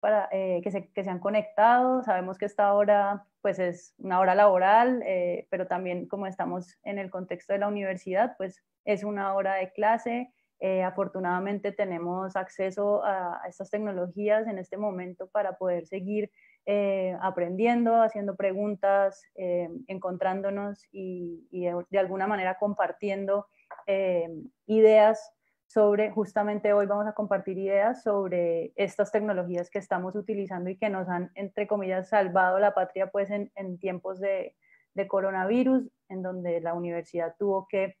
para, eh, que, se, que, se, han conectado. Sabemos que esta hora pues es una hora laboral, eh, pero también como estamos en el contexto de la universidad, pues es una hora de clase. Eh, afortunadamente tenemos acceso a, estas tecnologías en este momento para poder seguir aprendiendo, haciendo preguntas, encontrándonos y, de, alguna manera compartiendo ideas sobre, justamente hoy vamos a compartir ideas sobre estas tecnologías que estamos utilizando y que nos han, entre comillas, salvado la patria pues en, tiempos de, coronavirus, en donde la universidad tuvo que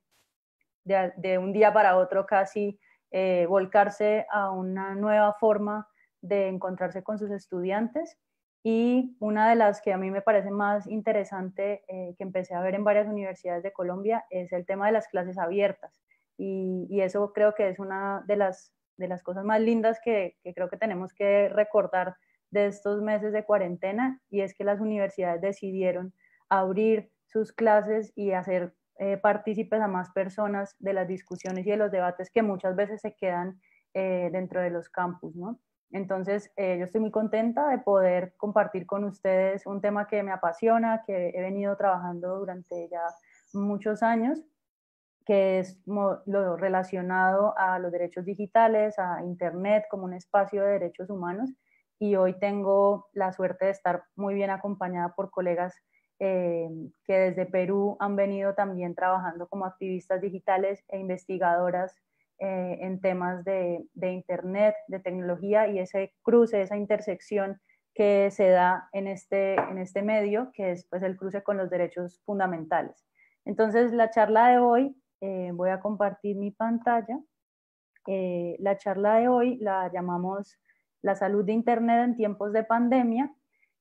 de, de un día para otro casi eh, volcarse a una nueva forma de encontrarse con sus estudiantes. Y una de las que a mí me parece más interesante eh, que empecé a ver en varias universidades de Colombia es el tema de las clases abiertas y, eso creo que es una de las, de las cosas más lindas que, creo que tenemos que recordar de estos meses de cuarentena y es que las universidades decidieron abrir sus clases y hacer eh, partícipes a más personas de las discusiones y de los debates que muchas veces se quedan eh, dentro de los campus, ¿no? Entonces, eh, yo estoy muy contenta de poder compartir con ustedes un tema que me apasiona, que he venido trabajando durante ya muchos años que es lo relacionado a los derechos digitales, a Internet como un espacio de derechos humanos. Y hoy tengo la suerte de estar muy bien acompañada por colegas eh, que desde Perú han venido también trabajando como activistas digitales e investigadoras eh, en temas de, de, Internet, de tecnología y ese cruce, esa intersección que se da en este, en este medio, que es pues, el cruce con los derechos fundamentales. Entonces, la charla de hoy eh, voy a compartir mi pantalla. Eh, la charla de hoy la llamamos La salud de Internet en tiempos de pandemia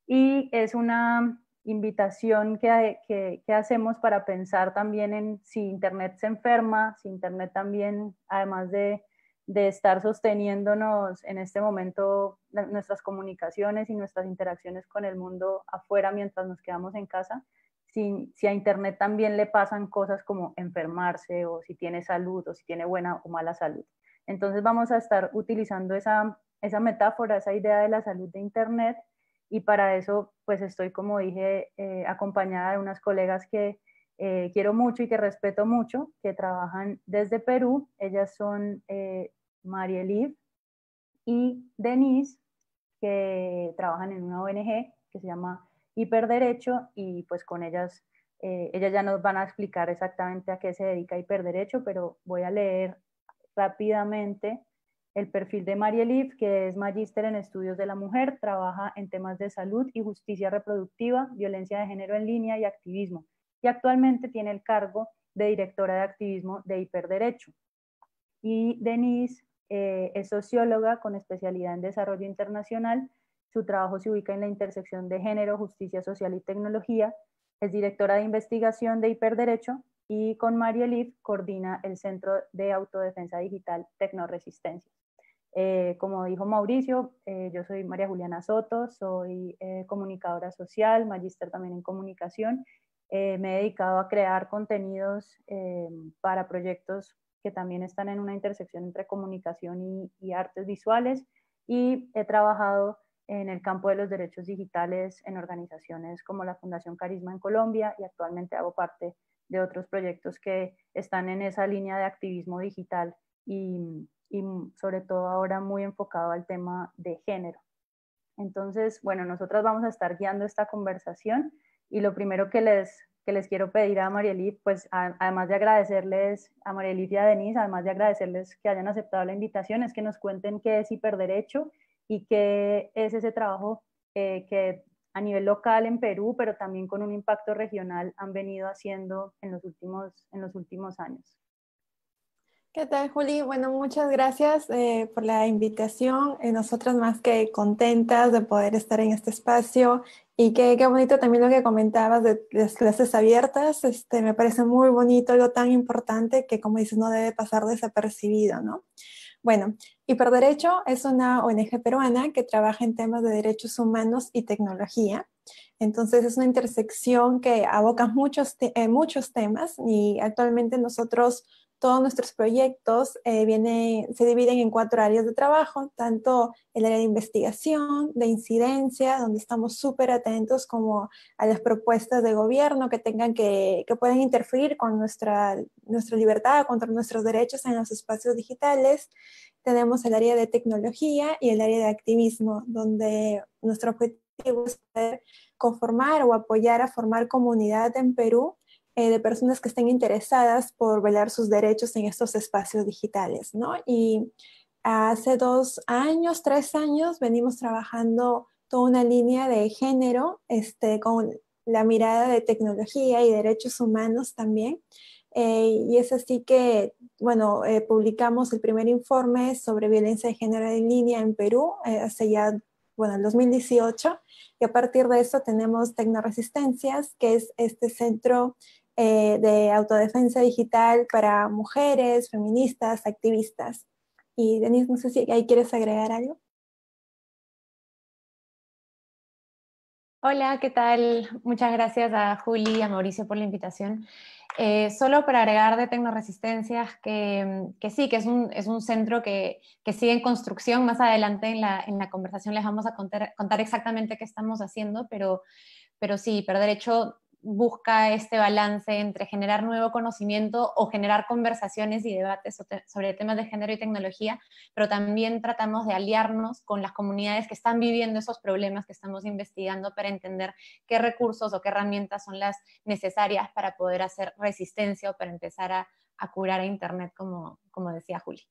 y es una invitación que, que, hacemos para pensar también en si Internet se enferma, si Internet también, además de, de estar sosteniéndonos en este momento nuestras comunicaciones y nuestras interacciones con el mundo afuera mientras nos quedamos en casa, si, a Internet también le pasan cosas como enfermarse o si tiene salud o si tiene buena o mala salud. Entonces vamos a estar utilizando esa, esa metáfora, esa idea de la salud de Internet y para eso pues estoy, como dije, eh, acompañada de unas colegas que eh, quiero mucho y que respeto mucho, que trabajan desde Perú. Ellas son eh, María Eliv y Denise, que trabajan en una ONG que se llama hiperderecho y pues con ellas, eh, ellas ya nos van a explicar exactamente a qué se dedica hiperderecho, pero voy a leer rápidamente el perfil de María Elif, que es magíster en estudios de la mujer, trabaja en temas de salud y justicia reproductiva, violencia de género en línea y activismo, y actualmente tiene el cargo de directora de activismo de hiperderecho. Y Denise eh, es socióloga con especialidad en desarrollo internacional su trabajo se ubica en la intersección de género, justicia social y tecnología. Es directora de investigación de hiperderecho y con María Liv coordina el Centro de Autodefensa Digital Tecnoresistencia. Eh, como dijo Mauricio, eh, yo soy María Juliana Soto, soy eh, comunicadora social, magíster también en comunicación. me he dedicado a crear contenidos para proyectos que también están en una intersección entre comunicación y artes visuales y he trabajado en el campo de los derechos digitales en organizaciones como la Fundación Carisma en Colombia y actualmente hago parte de otros proyectos que están en esa línea de activismo digital y, y sobre todo ahora muy enfocado al tema de género. Entonces, bueno, nosotras vamos a estar guiando esta conversación y lo primero que les, que les quiero pedir a Marielí, pues además de agradecerles a Marielí y a Denise, además de agradecerles que hayan aceptado la invitación, es que nos cuenten qué es hiperderecho y que es ese trabajo eh, que a nivel local en Perú, pero también con un impacto regional han venido haciendo en los últimos, en los últimos años. ¿Qué tal, Juli? Bueno, muchas gracias eh, por la invitación. Eh, nosotras más que contentas de poder estar en este espacio y qué, qué bonito también lo que comentabas de, de, las clases abiertas. Este, me parece muy bonito, algo tan importante que, como dices, no debe pasar desapercibido, ¿no? Bueno, Hiperderecho es una ONG peruana que trabaja en temas de derechos humanos y tecnología. Entonces es una intersección que aboca muchos, eh, muchos temas y actualmente nosotros todos nuestros proyectos eh, se dividen en cuatro áreas de trabajo, tanto el área de investigación, de incidencia, donde estamos súper atentos como a las propuestas de gobierno que tengan que, que puedan interferir con nuestra, nuestra libertad, contra nuestros derechos en los espacios digitales. Tenemos el área de tecnología y el área de activismo, donde nuestro objetivo es poder conformar o apoyar a formar comunidad en Perú eh, de personas que estén interesadas por velar sus derechos en estos espacios digitales, ¿no? Y hace dos años, tres años, venimos trabajando toda una línea de género este, con la mirada de tecnología y derechos humanos también. Eh, y es así que, bueno, eh, publicamos el primer informe sobre violencia de género en línea en Perú hace ya, bueno, el 2018. Y a partir de eso tenemos Tecnoresistencias, que es este centro eh, de autodefensa digital para mujeres, feministas, activistas. Y Denise, no sé si ahí quieres agregar algo. Hola, ¿qué tal? Muchas gracias a Juli y a Mauricio por la invitación. Eh, solo para agregar de Tecnoresistencias que, que sí, que es un, es un centro que, que, sigue en construcción. Más adelante en la, en la conversación les vamos a contar, contar exactamente qué estamos haciendo, pero, pero sí, pero de hecho busca este balance entre generar nuevo conocimiento o generar conversaciones y debates sobre temas de género y tecnología, pero también tratamos de aliarnos con las comunidades que están viviendo esos problemas que estamos investigando para entender qué recursos o qué herramientas son las necesarias para poder hacer resistencia o para empezar a, curar a Internet, como, decía Juli.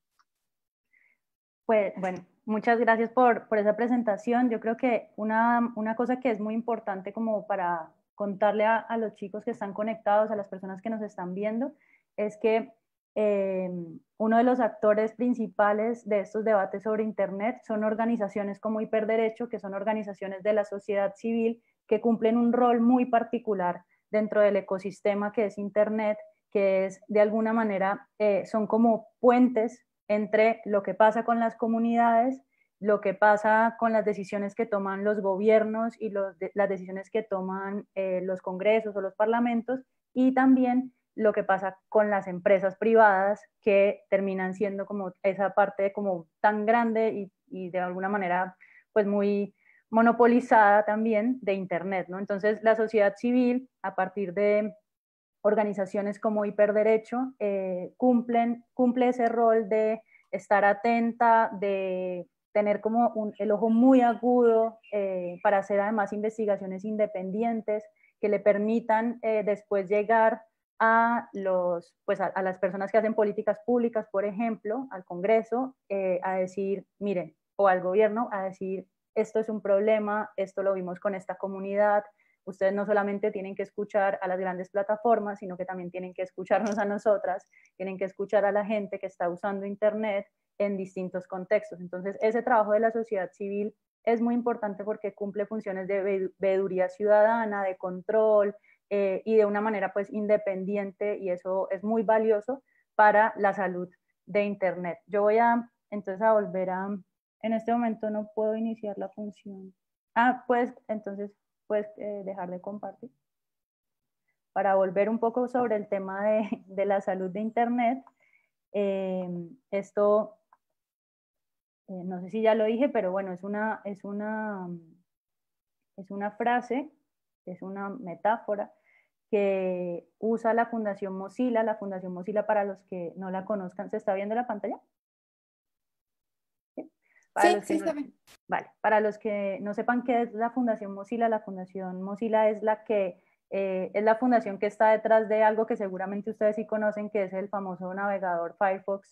Pues bueno, muchas gracias por, esa presentación. Yo creo que una cosa que es muy importante como para contarle a, los chicos que están conectados, a las personas que nos están viendo, es que eh, uno de los actores principales de estos debates sobre Internet son organizaciones como Hiperderecho, que son organizaciones de la sociedad civil que cumplen un rol muy particular dentro del ecosistema que es Internet, que es de alguna manera, eh, son como puentes entre lo que pasa con las comunidades lo que pasa con las decisiones que toman los gobiernos y las decisiones que toman eh, los congresos o los parlamentos y también lo que pasa con las empresas privadas que terminan siendo como esa parte como tan grande y, de alguna manera pues muy monopolizada también de Internet, ¿no? Entonces la sociedad civil a partir de organizaciones como Hiperderecho eh, cumplen, cumple ese rol de estar atenta, de tener como el ojo muy agudo eh, para hacer además investigaciones independientes que le permitan eh, después llegar a, los, pues a, las personas que hacen políticas públicas, por ejemplo, al Congreso, eh, a decir, miren, o al gobierno, a decir, esto es un problema, esto lo vimos con esta comunidad, ustedes no solamente tienen que escuchar a las grandes plataformas, sino que también tienen que escucharnos a nosotras, tienen que escuchar a la gente que está usando Internet en distintos contextos. Entonces, ese trabajo de la sociedad civil es muy importante porque cumple funciones de veeduría ciudadana, de control eh, y de una manera pues independiente y eso es muy valioso para la salud de Internet. Yo voy a entonces a volver a, en este momento no puedo iniciar la función. Ah, pues entonces puedes eh, dejar de compartir. Para volver un poco sobre el tema de, de la salud de Internet, eh, esto eh, no sé si ya lo dije, pero bueno, es una, es una, es una frase, es una metáfora que usa la Fundación Mozilla. La Fundación Mozilla, para los que no la conozcan, ¿se está viendo la pantalla? ¿Sí? Para sí, Vale, para los que no sepan qué es la Fundación Mozilla, la Fundación Mozilla es la que eh, es la fundación que está detrás de algo que seguramente ustedes sí conocen, que es el famoso navegador Firefox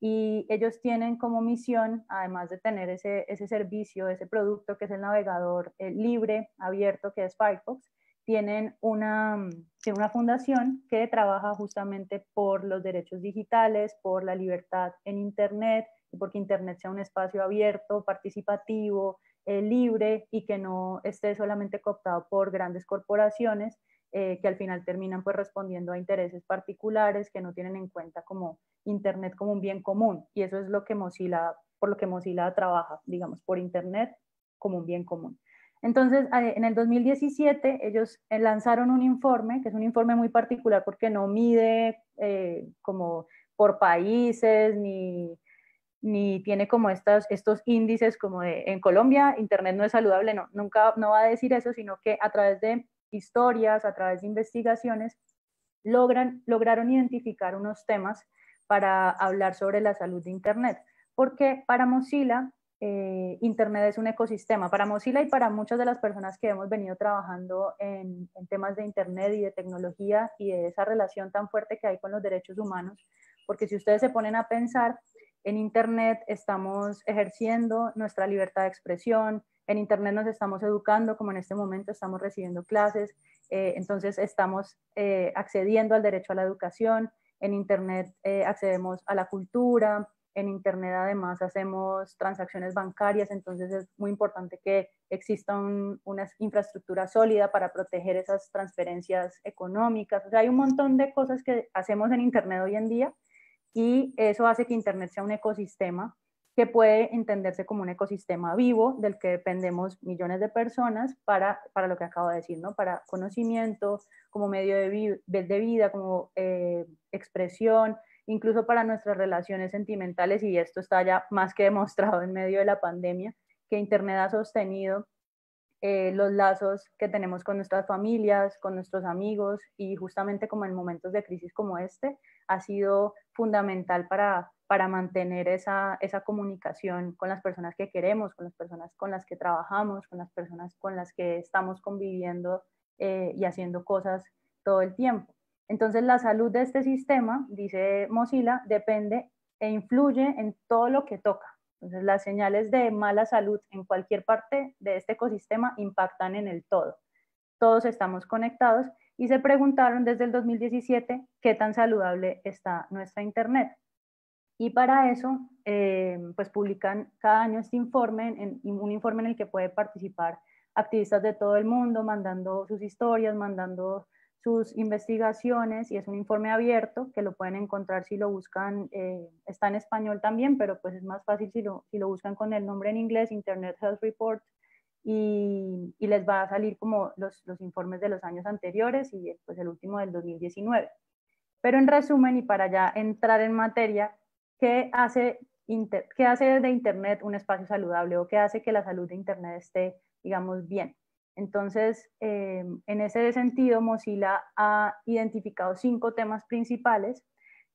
y ellos tienen como misión, además de tener ese, ese servicio, ese producto que es el navegador eh, libre, abierto, que es Firefox, tienen una, una fundación que trabaja justamente por los derechos digitales, por la libertad en Internet, porque Internet sea un espacio abierto, participativo, eh, libre y que no esté solamente cooptado por grandes corporaciones eh, que al final terminan pues respondiendo a intereses particulares que no tienen en cuenta como Internet como un bien común. Y eso es lo que Mozilla, por lo que Mozilla trabaja, digamos, por Internet como un bien común. Entonces, eh, en el 2017 ellos eh, lanzaron un informe, que es un informe muy particular porque no mide como por países, ni, ni tiene como estos, estos índices como de en Colombia Internet no es saludable, no, nunca no va a decir eso, sino que a través de historias, a través de investigaciones, logran, lograron identificar unos temas para hablar sobre la salud de Internet. Porque para Mozilla, eh, Internet es un ecosistema. Para Mozilla y para muchas de las personas que hemos venido trabajando en, en temas de Internet y de tecnología y de esa relación tan fuerte que hay con los derechos humanos, porque si ustedes se ponen a pensar, en Internet estamos ejerciendo nuestra libertad de expresión, en Internet nos estamos educando, como en este momento estamos recibiendo clases, eh, entonces estamos eh, accediendo al derecho a la educación, en Internet eh, accedemos a la cultura, en Internet además hacemos transacciones bancarias, entonces es muy importante que exista una infraestructura sólida para proteger esas transferencias económicas. Hay un montón de cosas que hacemos en Internet hoy en día y eso hace que Internet sea un ecosistema que puede entenderse como un ecosistema vivo del que dependemos millones de personas para, para lo que acabo de decir, ¿no? para conocimiento, como medio de, vida, como eh, expresión, incluso para nuestras relaciones sentimentales, y esto está ya más que demostrado en medio de la pandemia, que Internet ha sostenido eh, los lazos que tenemos con nuestras familias, con nuestros amigos, y justamente como en momentos de crisis como este, ha sido fundamental para, para mantener esa, esa comunicación con las personas que queremos, con las personas con las que trabajamos, con las personas con las que estamos conviviendo eh, y haciendo cosas todo el tiempo. Entonces, la salud de este sistema, dice Mozilla, depende e influye en todo lo que toca. Entonces, las señales de mala salud en cualquier parte de este ecosistema impactan en el todo. Todos estamos conectados y se preguntaron desde el 2017 qué tan saludable está nuestra Internet. Y para eso, eh, pues publican cada año este informe, en, un informe en el que puede participar activistas de todo el mundo, mandando sus historias, mandando sus investigaciones y es un informe abierto que lo pueden encontrar si lo buscan, eh, está en español también, pero pues es más fácil si lo, si lo buscan con el nombre en inglés, Internet Health Report, y, les va a salir como los, los, informes de los años anteriores y pues el último del 2019. Pero en resumen y para ya entrar en materia, ¿qué hace, ¿qué hace de Internet un espacio saludable o qué hace que la salud de Internet esté, digamos, bien? Entonces, eh, en ese sentido, Mozilla ha identificado cinco temas principales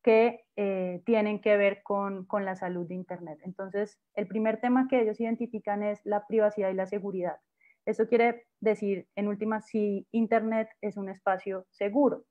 que eh, tienen que ver con, con, la salud de Internet. Entonces, el primer tema que ellos identifican es la privacidad y la seguridad. Eso quiere decir, en última, si Internet es un espacio seguro.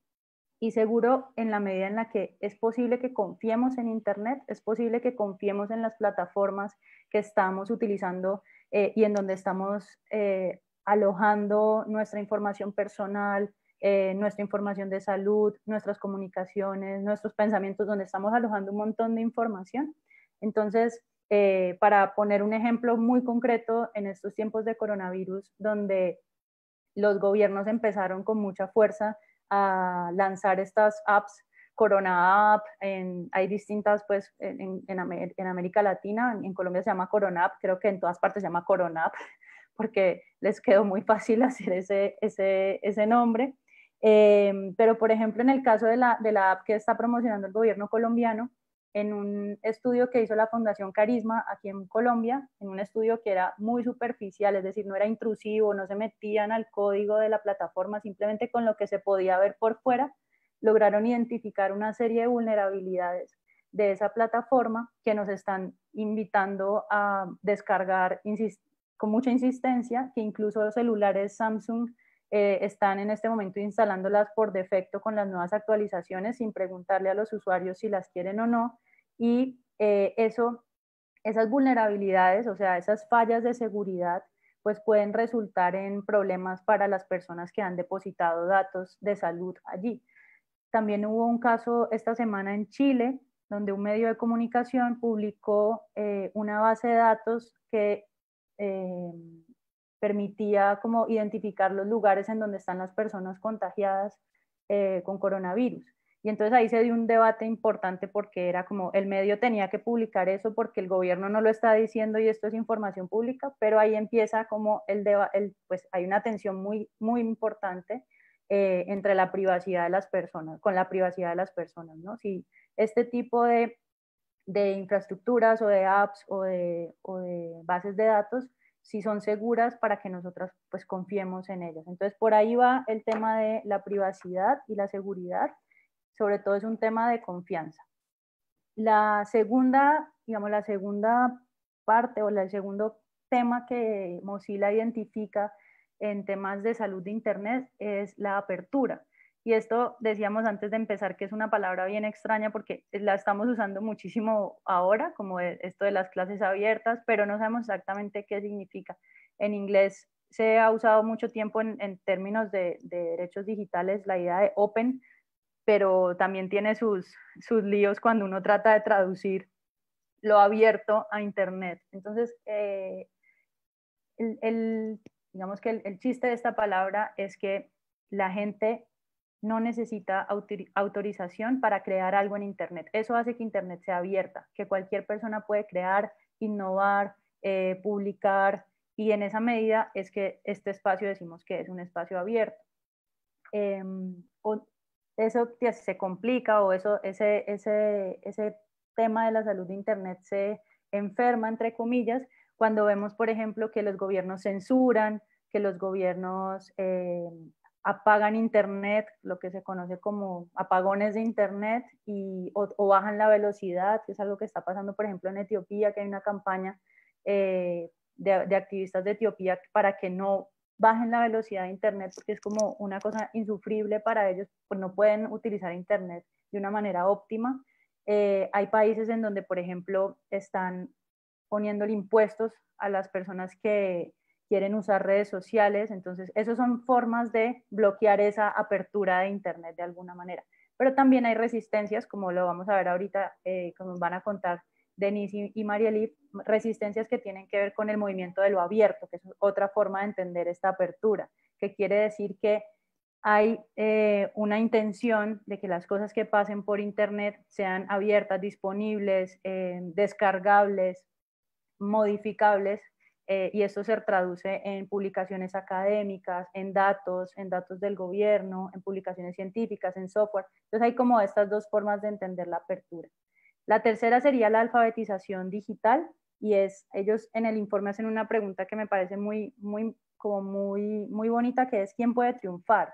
Y seguro en la medida en la que es posible que confiemos en Internet, es posible que confiemos en las plataformas que estamos utilizando eh, y en donde estamos eh, alojando nuestra información personal, eh, nuestra información de salud, nuestras comunicaciones, nuestros pensamientos, donde estamos alojando un montón de información. Entonces, eh, para poner un ejemplo muy concreto, en estos tiempos de coronavirus, donde los gobiernos empezaron con mucha fuerza a lanzar estas apps, Corona App, hay distintas, pues, en, en, América Latina, en Colombia se llama Corona App, creo que en todas partes se llama Corona App, porque les quedó muy fácil hacer ese, ese, ese nombre. Em, pero, por ejemplo, en el caso de la, de la app que está promocionando el gobierno colombiano, en un estudio que hizo la Fundación Carisma aquí en Colombia, en un estudio que era muy superficial, es decir, no era intrusivo, no se metían al código de la plataforma, simplemente con lo que se podía ver por fuera, lograron identificar una serie de vulnerabilidades de esa plataforma que nos están invitando a descargar con mucha insistencia, que incluso los celulares Samsung eh, están en este momento instalándolas por defecto con las nuevas actualizaciones sin preguntarle a los usuarios si las quieren o no. Y eh, eso, esas vulnerabilidades, o sea, esas fallas de seguridad, pues pueden resultar en problemas para las personas que han depositado datos de salud allí. También hubo un caso esta semana en Chile, donde un medio de comunicación publicó eh, una base de datos que permitía como identificar los lugares en donde están las personas contagiadas eh, con coronavirus. Y entonces ahí se dio un debate importante porque era como el medio tenía que publicar eso porque el gobierno no lo está diciendo y esto es información pública, pero ahí empieza como el, el pues hay una tensión muy, muy importante eh, entre la privacidad de las personas, con la privacidad de las personas, ¿no? Si este tipo de, de infraestructuras o de apps o de, o de, bases de datos, si son seguras para que nosotras pues confiemos en ellas. Entonces por ahí va el tema de la privacidad y la seguridad, sobre todo es un tema de confianza. La segunda, digamos, la segunda parte o el segundo tema que Mozilla identifica en temas de salud de Internet es la apertura. Y esto decíamos antes de empezar que es una palabra bien extraña porque la estamos usando muchísimo ahora, como e, esto de las clases abiertas, pero no sabemos exactamente qué significa. En inglés se ha usado mucho tiempo en, términos de, derechos digitales la idea de open, pero también tiene sus, sus líos cuando uno trata de traducir lo abierto a Internet. Entonces, eh, el, digamos que el, chiste de esta palabra es que la gente no necesita autorización para crear algo en Internet. Eso hace que Internet sea abierta, que cualquier persona puede crear, innovar, eh, publicar, y en esa medida es que este espacio decimos que es un espacio abierto. Em, eso se complica o eso, ese, ese, ese tema de la salud de Internet se enferma, entre comillas, cuando vemos, por ejemplo, que los gobiernos censuran, que los gobiernos eh, apagan Internet, lo que se conoce como apagones de Internet, y, o, bajan la velocidad, que es algo que está pasando, por ejemplo, en Etiopía, que hay una campaña eh, de, activistas de Etiopía para que no bajen la velocidad de Internet, porque es como una cosa insufrible para ellos, pues no pueden utilizar Internet de una manera óptima. Eh, hay países en donde, por ejemplo, están poniéndole impuestos a las personas que quieren usar redes sociales. Entonces, esas son formas de bloquear esa apertura de Internet de alguna manera. Pero también hay resistencias, como lo vamos a ver ahorita, eh, como van a contar Denise y Marieli, resistencias que tienen que ver con el movimiento de lo abierto, que es otra forma de entender esta apertura, que quiere decir que hay eh, una intención de que las cosas que pasen por Internet sean abiertas, disponibles, eh, descargables, modificables eh, y esto se traduce en publicaciones académicas, en datos, en datos del gobierno, en publicaciones científicas, en software. Entonces hay como estas dos formas de entender la apertura. La tercera sería la alfabetización digital y es, ellos en el informe hacen una pregunta que me parece muy, muy, como muy, muy bonita, que es ¿quién puede triunfar?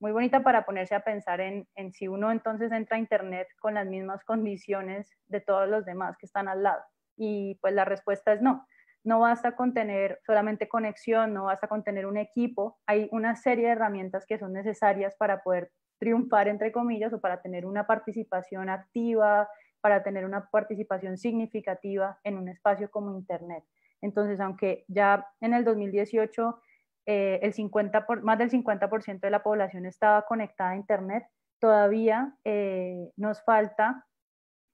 Muy bonita para ponerse a pensar en, en si uno entonces entra a Internet con las mismas condiciones de todos los demás que están al lado. Y pues la respuesta es no. No basta con tener solamente conexión, no basta con tener un equipo. Hay una serie de herramientas que son necesarias para poder triunfar, entre comillas, o para tener una participación activa, para tener una participación significativa en un espacio como Internet. Entonces, aunque ya en el 2018 eh, el 50 por, más del 50% de la población estaba conectada a Internet, todavía eh, nos falta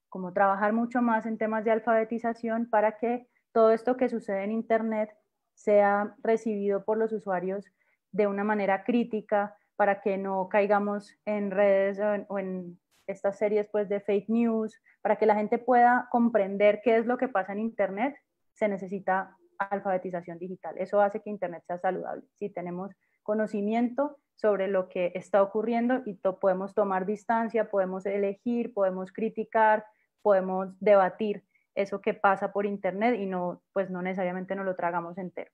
como trabajar mucho más en temas de alfabetización para que todo esto que sucede en Internet sea recibido por los usuarios de una manera crítica para que no caigamos en redes o en, estas series pues, de fake news, para que la gente pueda comprender qué es lo que pasa en Internet, se necesita alfabetización digital. Eso hace que Internet sea saludable. Si tenemos conocimiento sobre lo que está ocurriendo y podemos tomar distancia, podemos elegir, podemos criticar, podemos debatir eso que pasa por internet y no, pues no necesariamente nos lo tragamos entero.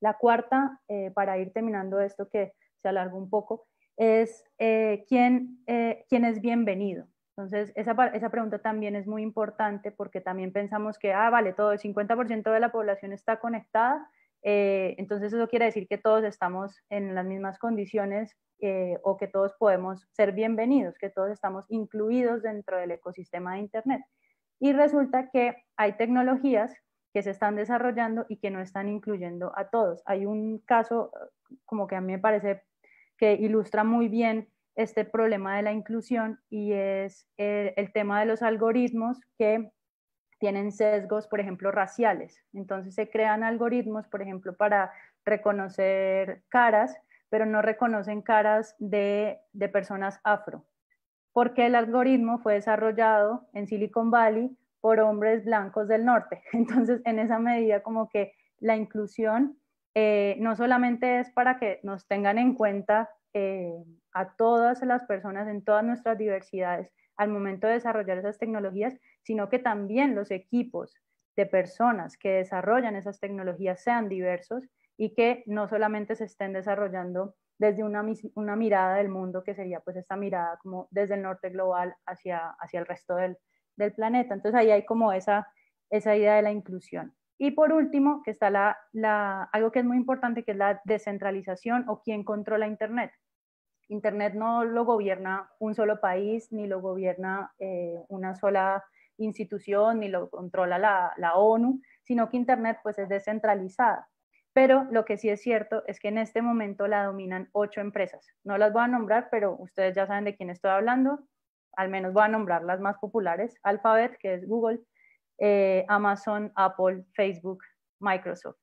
La cuarta, eh, para ir terminando esto que se alargó un poco, es eh, ¿quién, eh, ¿quién, es bienvenido. Entonces, esa, esa, pregunta también es muy importante porque también pensamos que, ah, vale, todo el 50% de la población está conectada, entonces eso quiere decir que todos estamos en las mismas condiciones o que todos podemos ser bienvenidos, que todos estamos incluidos dentro del ecosistema de Internet. Y resulta que hay tecnologías que se están desarrollando y que no están incluyendo a todos. Hay un caso como que a mí me parece que ilustra muy bien este problema de la inclusión y es el, tema de los algoritmos que tienen sesgos, por ejemplo, raciales. Entonces se crean algoritmos, por ejemplo, para reconocer caras, pero no reconocen caras de, de personas afro porque el algoritmo fue desarrollado en Silicon Valley por hombres blancos del norte. Entonces, en esa medida, como que la inclusión eh, no solamente es para que nos tengan en cuenta eh, a todas las personas en todas nuestras diversidades al momento de desarrollar esas tecnologías, sino que también los equipos de personas que desarrollan esas tecnologías sean diversos y que no solamente se estén desarrollando desde una, una mirada del mundo, que sería pues esta mirada como desde el norte global hacia, hacia el resto del, del planeta. Entonces ahí hay como esa, esa idea de la inclusión. Y por último, que está la, la, algo que es muy importante, que es la descentralización o quién controla Internet. Internet no lo gobierna un solo país, ni lo gobierna eh, una sola institución, ni lo controla la, la, ONU, sino que Internet pues es descentralizada. Pero lo que sí es cierto es que en este momento la dominan ocho empresas. No las voy a nombrar, pero ustedes ya saben de quién estoy hablando. Al menos voy a nombrar las más populares. Alphabet, que es Google, eh, Amazon, Apple, Facebook, Microsoft.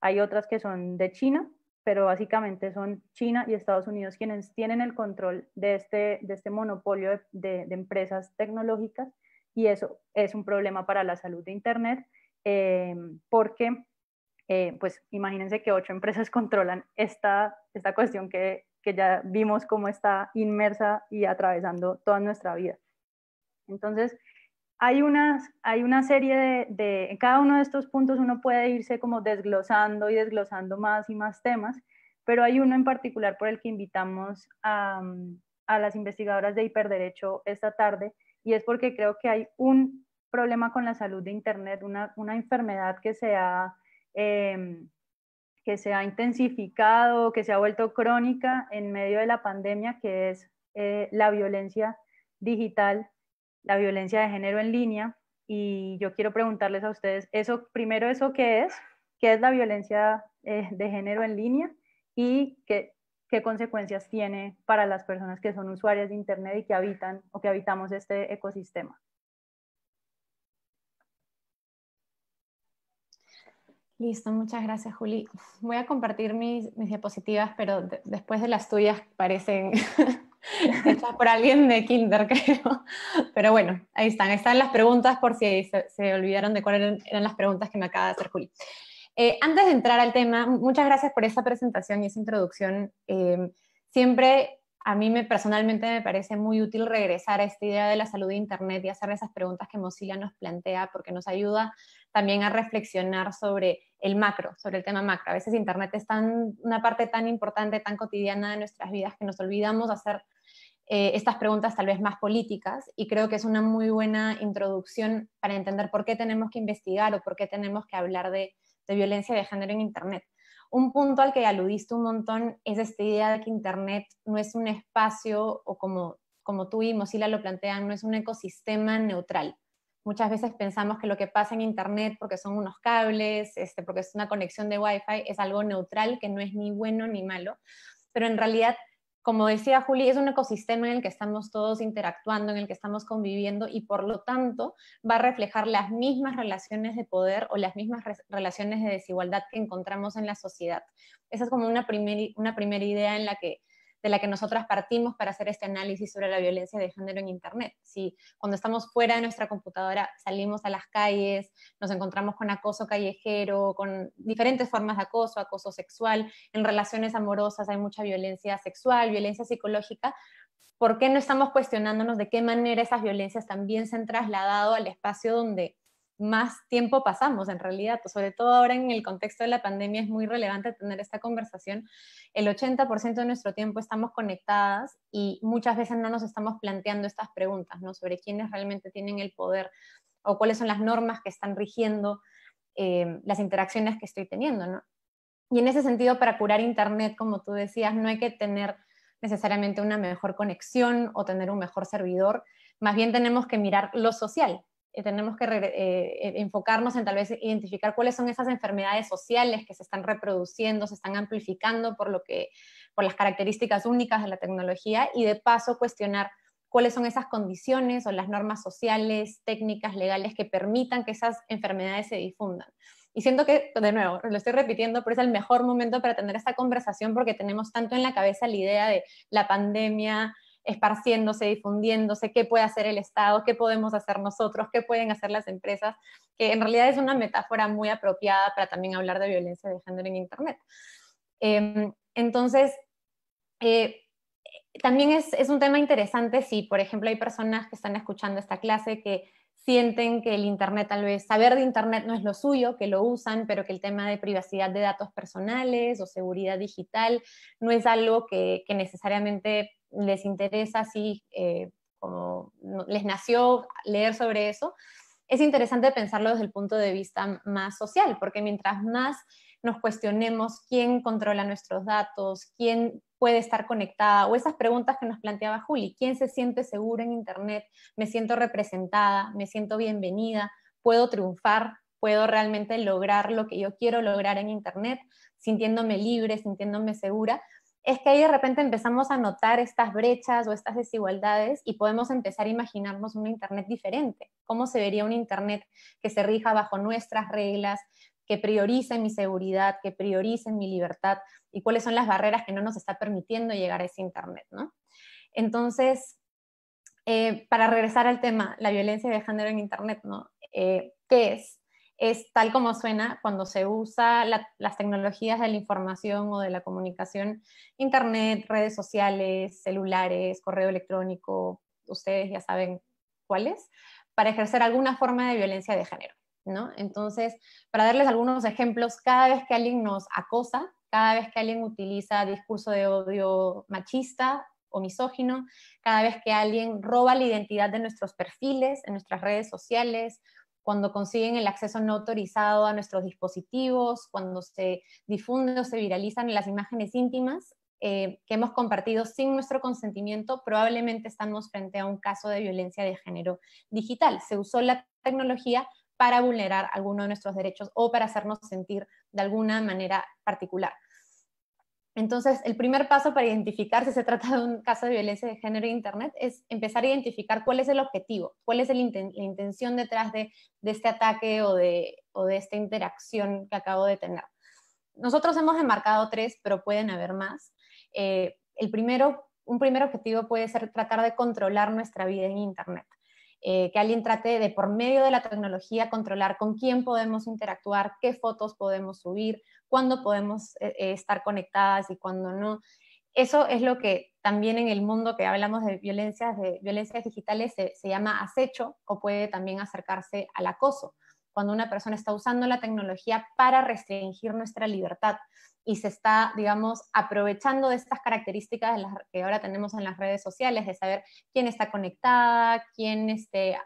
Hay otras que son de China, pero básicamente son China y Estados Unidos quienes tienen el control de este, de este monopolio de, empresas tecnológicas y eso es un problema para la salud de Internet eh, porque, eh, pues imagínense que ocho empresas controlan esta, esta cuestión que, que ya vimos cómo está inmersa y atravesando toda nuestra vida. Entonces, hay, hay una serie de, en cada uno de estos puntos uno puede irse como desglosando y desglosando más y más temas, pero hay uno en particular por el que invitamos a, las investigadoras de hiperderecho esta tarde y es porque creo que hay un problema con la salud de Internet, una, enfermedad que se, ha, em, que se ha intensificado, que se ha vuelto crónica en medio de la pandemia, que es eh, la violencia digital la violencia de género en línea. Y yo quiero preguntarles a ustedes, eso primero eso qué es, qué es la violencia eh, de género en línea y qué, qué consecuencias tiene para las personas que son usuarias de internet y que habitan o que habitamos este ecosistema. Listo, muchas gracias, Juli. Voy a compartir mis, diapositivas, pero después de las tuyas parecen hechas por alguien de Kinder, creo. Pero bueno, ahí están. Están las preguntas por si se, olvidaron de cuáles eran, las preguntas que me acaba de hacer Juli. Eh, antes de entrar al tema, muchas gracias por esa presentación y esa introducción. Eh, siempre a mí me, personalmente me parece muy útil regresar a esta idea de la salud de Internet y hacer esas preguntas que Mozilla nos plantea porque nos ayuda también a reflexionar sobre el macro, sobre el tema macro. A veces Internet es tan, una parte tan importante, tan cotidiana de nuestras vidas que nos olvidamos hacer eh, estas preguntas tal vez más políticas y creo que es una muy buena introducción para entender por qué tenemos que investigar o por qué tenemos que hablar de, de violencia de género en Internet. Un punto al que aludiste un montón es esta idea de que Internet no es un espacio o como, como tú y Mozilla lo plantean, no es un ecosistema neutral. Muchas veces pensamos que lo que pasa en Internet, porque son unos cables, este, porque es una conexión de Wi-Fi, es algo neutral, que no es ni bueno ni malo, pero en realidad como decía Juli, es un ecosistema en el que estamos todos interactuando, en el que estamos conviviendo y por lo tanto va a reflejar las mismas relaciones de poder o las mismas relaciones de desigualdad que encontramos en la sociedad. Esa es como una, una primera idea en la que de la que nosotras partimos para hacer este análisis sobre la violencia de género en Internet. Si cuando estamos fuera de nuestra computadora salimos a las calles, nos encontramos con acoso callejero, con diferentes formas de acoso, acoso sexual, en relaciones amorosas hay mucha violencia sexual, violencia psicológica, ¿por qué no estamos cuestionándonos de qué manera esas violencias también se han trasladado al espacio donde más tiempo pasamos en realidad, sobre todo ahora en el contexto de la pandemia es muy relevante tener esta conversación. El 80% de nuestro tiempo estamos conectadas y muchas veces no nos estamos planteando estas preguntas, ¿no? Sobre quiénes realmente tienen el poder o cuáles son las normas que están rigiendo eh, las interacciones que estoy teniendo, ¿no? Y en ese sentido, para curar Internet, como tú decías, no hay que tener necesariamente una mejor conexión o tener un mejor servidor, más bien tenemos que mirar lo social, tenemos que eh, enfocarnos en tal vez identificar cuáles son esas enfermedades sociales que se están reproduciendo, se están amplificando por, lo que, por las características únicas de la tecnología y de paso cuestionar cuáles son esas condiciones o las normas sociales, técnicas, legales que permitan que esas enfermedades se difundan. Y siento que, de nuevo, lo estoy repitiendo, pero es el mejor momento para tener esta conversación porque tenemos tanto en la cabeza la idea de la pandemia, esparciéndose, difundiéndose, qué puede hacer el Estado, qué podemos hacer nosotros, qué pueden hacer las empresas, que en realidad es una metáfora muy apropiada para también hablar de violencia de género en Internet. Em, entonces, eh, también es, es, un tema interesante si, por ejemplo, hay personas que están escuchando esta clase que sienten que el Internet, tal vez saber de Internet no es lo suyo, que lo usan, pero que el tema de privacidad de datos personales o seguridad digital no es algo que, que necesariamente les interesa, así eh, como les nació leer sobre eso. Es interesante pensarlo desde el punto de vista más social, porque mientras más nos cuestionemos quién controla nuestros datos, quién puede estar conectada, o esas preguntas que nos planteaba Juli, ¿quién se siente seguro en Internet? ¿Me siento representada? ¿Me siento bienvenida? ¿Puedo triunfar? ¿Puedo realmente lograr lo que yo quiero lograr en Internet? Sintiéndome libre, sintiéndome segura. Es que ahí de repente empezamos a notar estas brechas o estas desigualdades y podemos empezar a imaginarnos una Internet diferente. ¿Cómo se vería un Internet que se rija bajo nuestras reglas, que priorice mi seguridad, que priorice mi libertad y cuáles son las barreras que no nos está permitiendo llegar a ese Internet, ¿no? Entonces, eh, para regresar al tema, la violencia de género en Internet, ¿no? Eh, ¿Qué es? Es tal como suena cuando se usa las tecnologías de la información o de la comunicación, Internet, redes sociales, celulares, correo electrónico, ustedes ya saben cuáles, para ejercer alguna forma de violencia de género. Entonces, para darles algunos ejemplos, cada vez que alguien nos acosa, cada vez que alguien utiliza discurso de odio machista o misógino, cada vez que alguien roba la identidad de nuestros perfiles en nuestras redes sociales, cuando consiguen el acceso no autorizado a nuestros dispositivos, cuando se difunden o se viralizan las imágenes íntimas eh, que hemos compartido sin nuestro consentimiento, probablemente estamos frente a un caso de violencia de género digital. Se usó la tecnología para vulnerar alguno de nuestros derechos o para hacernos sentir de alguna manera particular. Entonces, el primer paso para identificar si se trata de un caso de violencia de género en Internet es empezar a identificar cuál es el objetivo, cuál es la intención detrás de, este ataque o de, esta interacción que acabo de tener. Nosotros hemos enmarcado tres, pero pueden haber más. Eh, el primero, un primer objetivo puede ser tratar de controlar nuestra vida en Internet. Eh, que alguien trate de, por medio de la tecnología, controlar con quién podemos interactuar, qué fotos podemos subir, cuándo podemos eh, eh, estar conectadas y cuándo no. Eso es lo que también en el mundo que hablamos de violencias, de violencias digitales se, se llama acecho o puede también acercarse al acoso, cuando una persona está usando la tecnología para restringir nuestra libertad y se está, digamos, aprovechando de estas características que ahora tenemos en las redes sociales, de saber quién está conectada, quién este,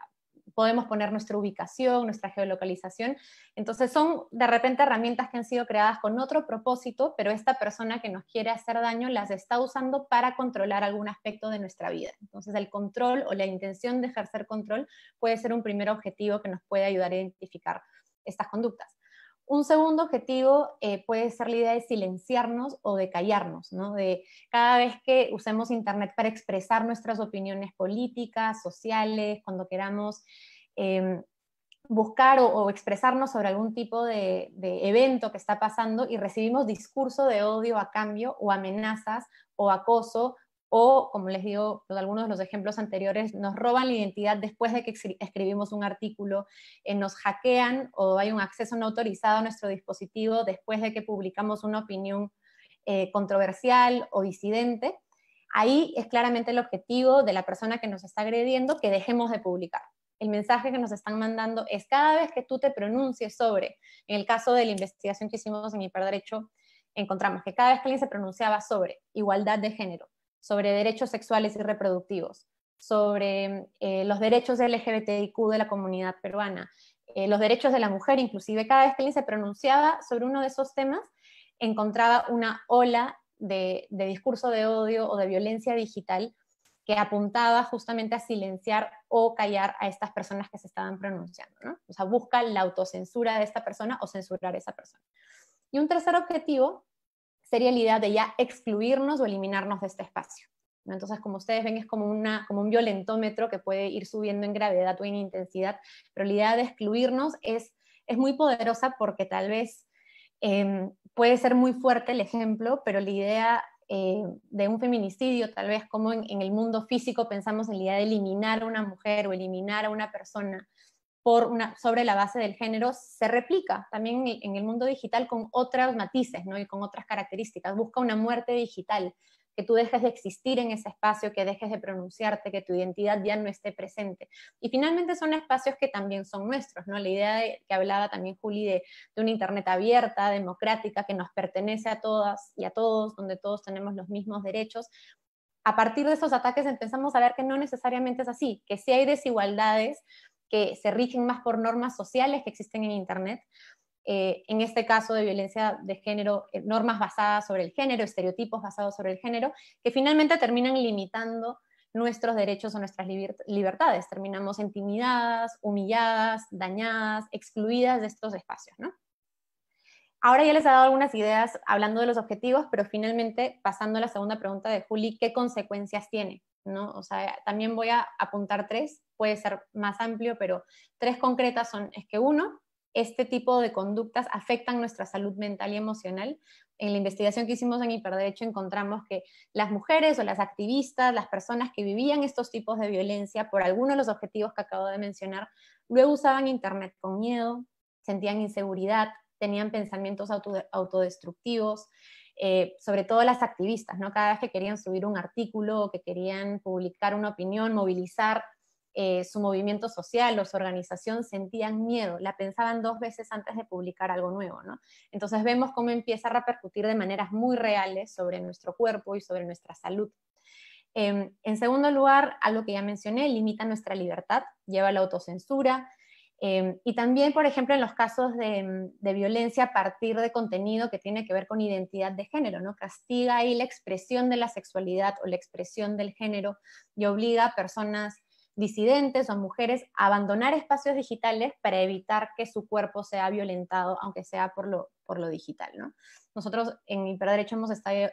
podemos poner nuestra ubicación, nuestra geolocalización. Entonces son de repente herramientas que han sido creadas con otro propósito, pero esta persona que nos quiere hacer daño las está usando para controlar algún aspecto de nuestra vida. Entonces el control o la intención de ejercer control puede ser un primer objetivo que nos puede ayudar a identificar estas conductas. Un segundo objetivo eh, puede ser la idea de silenciarnos o de callarnos, ¿no? De cada vez que usemos Internet para expresar nuestras opiniones políticas, sociales, cuando queramos em, buscar o, expresarnos sobre algún tipo de, de, evento que está pasando y recibimos discurso de odio a cambio o amenazas o acoso o, como les digo, algunos de los ejemplos anteriores, nos roban la identidad después de que escribimos un artículo, eh, nos hackean o hay un acceso no autorizado a nuestro dispositivo después de que publicamos una opinión eh, controversial o disidente. Ahí es claramente el objetivo de la persona que nos está agrediendo que dejemos de publicar. El mensaje que nos están mandando es cada vez que tú te pronuncies sobre, en el caso de la investigación que hicimos en Hiperderecho, encontramos que cada vez que alguien se pronunciaba sobre igualdad de género, sobre derechos sexuales y reproductivos, sobre eh, los derechos LGBTIQ de la comunidad peruana, eh, los derechos de la mujer, inclusive cada vez que alguien se pronunciaba sobre uno de esos temas, encontraba una ola de, discurso de odio o de violencia digital que apuntaba justamente a silenciar o callar a estas personas que se estaban pronunciando. O sea, busca la autocensura de esta persona o censurar a esa persona. Y un tercer objetivo idea de ya excluirnos o eliminarnos de este espacio. Entonces, como ustedes ven, es como, una, como un violentómetro que puede ir subiendo en gravedad o en intensidad, pero la idea de excluirnos es, es muy poderosa porque tal vez em, puede ser muy fuerte el ejemplo, pero la idea eh, de un feminicidio, tal vez como en, el mundo físico pensamos en la idea de eliminar a una mujer o eliminar a una persona, por una, sobre la base del género se replica también en el mundo digital con otros matices ¿no? y con otras características. Busca una muerte digital, que tú dejes de existir en ese espacio, que dejes de pronunciarte, que tu identidad ya no esté presente. Y finalmente son espacios que también son nuestros, ¿no? La idea de, que hablaba también Juli de, de una Internet abierta, democrática, que nos pertenece a todas y a todos, donde todos tenemos los mismos derechos, a partir de esos ataques empezamos a ver que no necesariamente es así, que sí hay desigualdades que se rigen más por normas sociales que existen en Internet, eh, en este caso de violencia de género, eh, normas basadas sobre el género, estereotipos basados sobre el género, que finalmente terminan limitando nuestros derechos o nuestras libertades. Terminamos intimidadas, humilladas, dañadas, excluidas de estos espacios. Ahora ya les he dado algunas ideas hablando de los objetivos, pero finalmente, pasando a la segunda pregunta de Juli, ¿qué consecuencias tiene? ¿No? O también voy a apuntar tres, puede ser más amplio, pero tres concretas son, es que uno, este tipo de conductas afectan nuestra salud mental y emocional. En la investigación que hicimos en Hiperderecho encontramos que las mujeres o las activistas, las personas que vivían estos tipos de violencia por algunos de los objetivos que acabo de mencionar, luego usaban Internet con miedo, sentían inseguridad, tenían pensamientos autodestructivos, eh, sobre todo las activistas, ¿no? Cada vez que querían subir un artículo que querían publicar una opinión, movilizar eh, su movimiento social o su organización sentían miedo, la pensaban dos veces antes de publicar algo nuevo, ¿no? Entonces vemos cómo empieza a repercutir de maneras muy reales sobre nuestro cuerpo y sobre nuestra salud. Em, en segundo lugar, algo que ya mencioné, limita nuestra libertad, lleva la autocensura, em, y también, por ejemplo, en los casos de, de, violencia a partir de contenido que tiene que ver con identidad de género, ¿no? Castiga ahí la expresión de la sexualidad o la expresión del género y obliga a personas disidentes o mujeres abandonar espacios digitales para evitar que su cuerpo sea violentado, aunque sea por lo, por lo digital. ¿no? Nosotros en Hiperderecho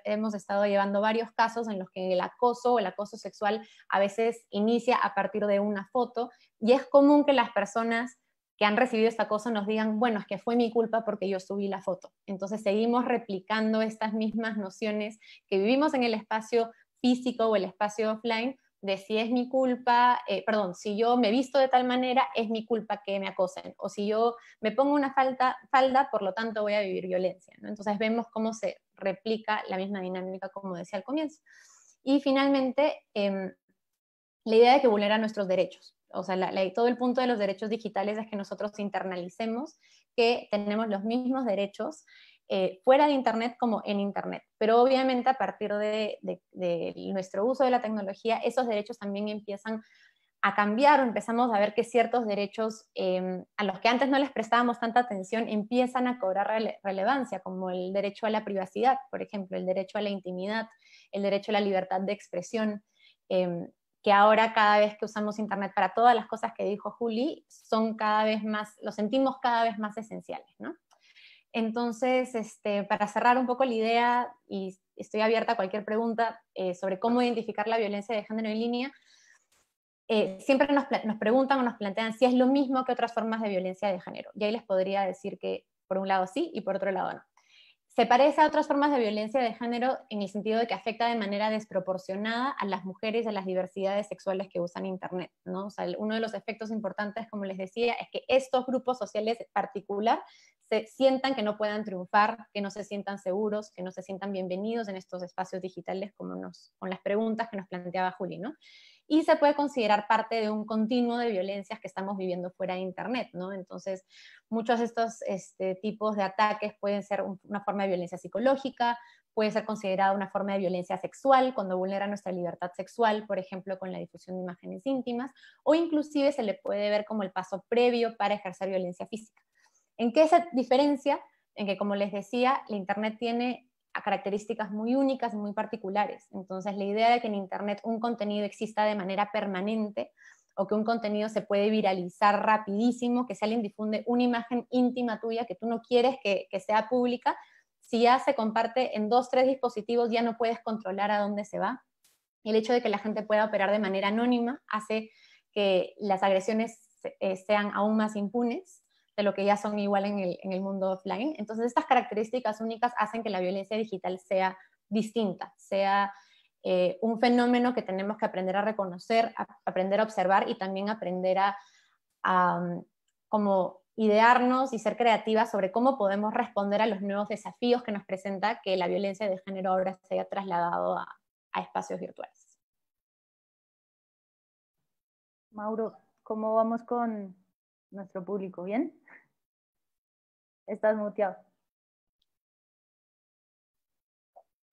hemos estado, llevando varios casos en los que el acoso o el acoso sexual a veces inicia a partir de una foto y es común que las personas que han recibido este acoso nos digan, bueno, es que fue mi culpa porque yo subí la foto. Entonces seguimos replicando estas mismas nociones que vivimos en el espacio físico o el espacio offline de si es mi culpa, eh, perdón, si yo me visto de tal manera, es mi culpa que me acosen, o si yo me pongo una falta, falda, por lo tanto voy a vivir violencia. Entonces vemos cómo se replica la misma dinámica como decía al comienzo. Y finalmente, em, la idea de que vulnera nuestros derechos. O sea, todo el punto de los derechos digitales es que nosotros internalicemos que tenemos los mismos derechos eh, fuera de Internet como en Internet. Pero obviamente a partir de, nuestro uso de la tecnología, esos derechos también empiezan a cambiar o empezamos a ver que ciertos derechos em, a los que antes no les prestábamos tanta atención empiezan a cobrar relevancia, como el derecho a la privacidad, por ejemplo, el derecho a la intimidad, el derecho a la libertad de expresión, em, que ahora cada vez que usamos Internet para todas las cosas que dijo Juli, son cada vez más, los sentimos cada vez más esenciales, ¿no? Entonces, este, para cerrar un poco la idea, y estoy abierta a cualquier pregunta eh, sobre cómo identificar la violencia de género en línea, eh, siempre nos, nos, preguntan o nos plantean si es lo mismo que otras formas de violencia de género. Y ahí les podría decir que por un lado sí y por otro lado no. Se parece a otras formas de violencia de género en el sentido de que afecta de manera desproporcionada a las mujeres y a las diversidades sexuales que usan Internet. uno de los efectos importantes, como les decía, es que estos grupos sociales en particular se sientan que no puedan triunfar, que no se sientan seguros, que no se sientan bienvenidos en estos espacios digitales, como nos, con las preguntas que nos planteaba Juli. ¿no? Y se puede considerar parte de un continuo de violencias que estamos viviendo fuera de Internet, ¿no? Entonces, muchos de estos este, tipos de ataques pueden ser una forma de violencia psicológica, puede ser considerada una forma de violencia sexual cuando vulnera nuestra libertad sexual, por ejemplo, con la difusión de imágenes íntimas, o inclusive se le puede ver como el paso previo para ejercer violencia física. ¿En qué se diferencia? En que, como les decía, la Internet tiene características muy únicas muy particulares. Entonces, la idea de que en Internet un contenido exista de manera permanente o que un contenido se puede viralizar rapidísimo, que si alguien difunde una imagen íntima tuya que tú no quieres que, sea pública, si ya se comparte en dos, tres dispositivos, ya no puedes controlar a dónde se va. El hecho de que la gente pueda operar de manera anónima hace que las agresiones eh, sean aún más impunes de lo que ya son igual en el, mundo offline. Entonces, estas características únicas hacen que la violencia digital sea distinta, sea eh, un fenómeno que tenemos que aprender a reconocer, aprender a observar y también aprender a, mm, como idearnos y ser creativas sobre cómo podemos responder a los nuevos desafíos que nos presenta que la violencia de género ahora se haya trasladado a, a espacios virtuales. Mauro, ¿cómo vamos con nuestro público? ¿Bien? Estás muteado.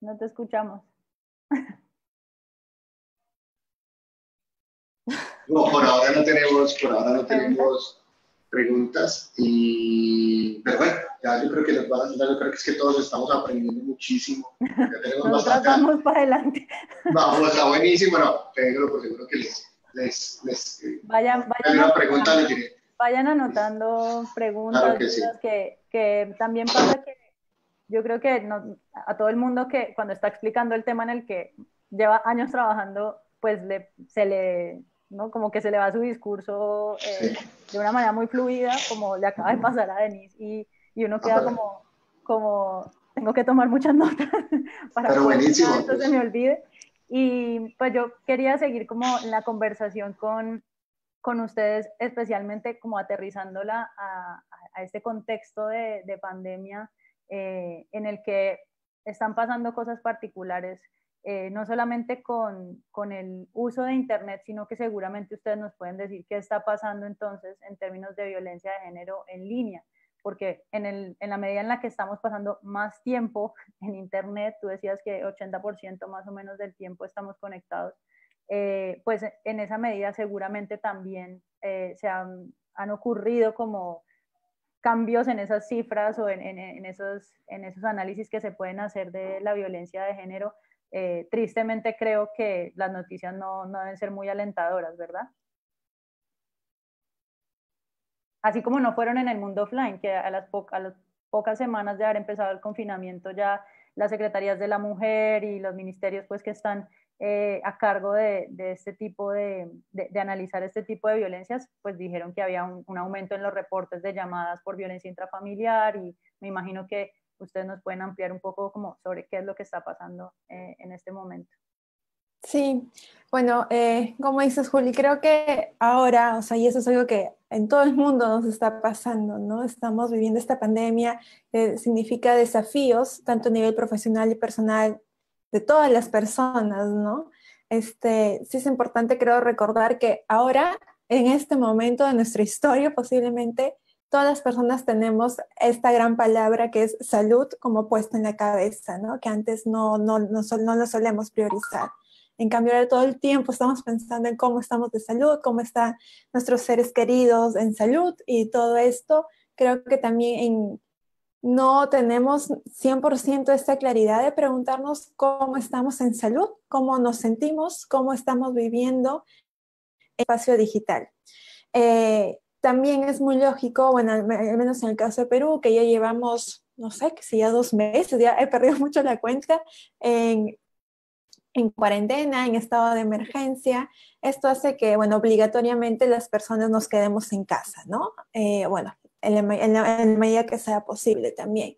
No te escuchamos. No, por ahora no tenemos, por ahora no tenemos preguntas y pero bueno, ya yo creo que les va, yo creo que es que todos estamos aprendiendo muchísimo. Ya tenemos vamos para adelante. Vamos, está buenísimo, no, pero por seguro que les, les, les vayan, vayan, una pregunta vayan anotando preguntas que, que, también pasa que yo creo que no, a todo el mundo que cuando está explicando el tema en el que lleva años trabajando, pues le, se le ¿no? Como que se le va su discurso eh, de una manera muy fluida, como le acaba de pasar a Denise, y, y uno queda como, como, tengo que tomar muchas notas para que esto pues. se me olvide. Y pues yo quería seguir como la conversación con, con ustedes, especialmente como aterrizándola a, a este contexto de, de pandemia eh, en el que están pasando cosas particulares eh, no solamente con, con, el uso de Internet, sino que seguramente ustedes nos pueden decir qué está pasando entonces en términos de violencia de género en línea, porque en, el, en la medida en la que estamos pasando más tiempo en Internet, tú decías que 80% más o menos del tiempo estamos conectados, eh, pues en esa medida seguramente también eh, se han, ocurrido como cambios en esas cifras o en, en, en, esos, en esos análisis que se pueden hacer de la violencia de género eh, tristemente creo que las noticias no, no, deben ser muy alentadoras, ¿verdad? Así como no fueron en el mundo offline, que a las, a las pocas semanas de haber empezado el confinamiento ya las secretarías de la mujer y los ministerios pues que están eh, a cargo de, este tipo de, de, analizar este tipo de violencias, pues dijeron que había un, aumento en los reportes de llamadas por violencia intrafamiliar y me imagino que ustedes nos pueden ampliar un poco como sobre qué es lo que está pasando eh, en este momento. Sí, bueno, eh, como dices Juli, creo que ahora, o sea, y eso es algo que en todo el mundo nos está pasando, ¿no? Estamos viviendo esta pandemia, que significa desafíos, tanto a nivel profesional y personal, de todas las personas, ¿no? Este, sí es importante, creo, recordar que ahora, en este momento de nuestra historia, posiblemente todas las personas tenemos esta gran palabra que es salud como puesta en la cabeza, ¿no? Que antes no, no, no, no lo solemos priorizar. En cambio, ahora todo el tiempo estamos pensando en cómo estamos de salud, cómo están nuestros seres queridos en salud y todo esto. Creo que también no tenemos 100% esta claridad de preguntarnos cómo estamos en salud, cómo nos sentimos, cómo estamos viviendo el espacio digital. Eh, también es muy lógico, bueno, al menos en el caso de Perú, que ya llevamos, no sé, que si ya dos meses, ya he perdido mucho la cuenta, en, en cuarentena, en estado de emergencia. Esto hace que, bueno, obligatoriamente las personas nos quedemos en casa, ¿no? Eh, bueno, en la, en la, medida que sea posible también.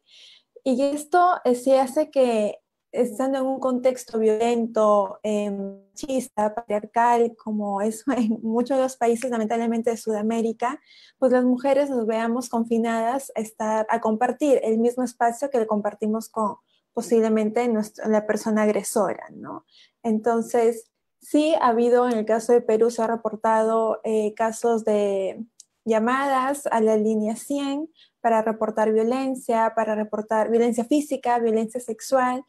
Y esto eh, sí hace que estando en un contexto violento, eh, machista, patriarcal, como es en muchos de los países, lamentablemente de Sudamérica, pues las mujeres nos veamos confinadas a, estar, a compartir el mismo espacio que compartimos con posiblemente nuestra, la persona agresora, ¿no? Entonces, sí ha habido, en el caso de Perú, se ha reportado eh, casos de llamadas a la línea 100 para reportar violencia, para reportar violencia física, violencia sexual,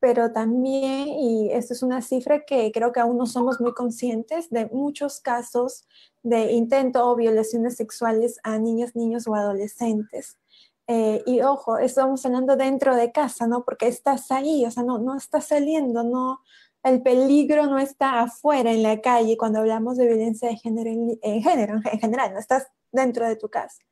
pero también, y esto es una cifra que creo que aún no somos muy conscientes, de muchos casos de intento o violaciones sexuales a niñas, niños o adolescentes. Eh, y ojo, estamos hablando dentro de casa, ¿no? Porque estás ahí, o sea, no, no estás saliendo, no, el peligro no está afuera en la calle cuando hablamos de violencia de género en, género, en general, no estás dentro de tu casa.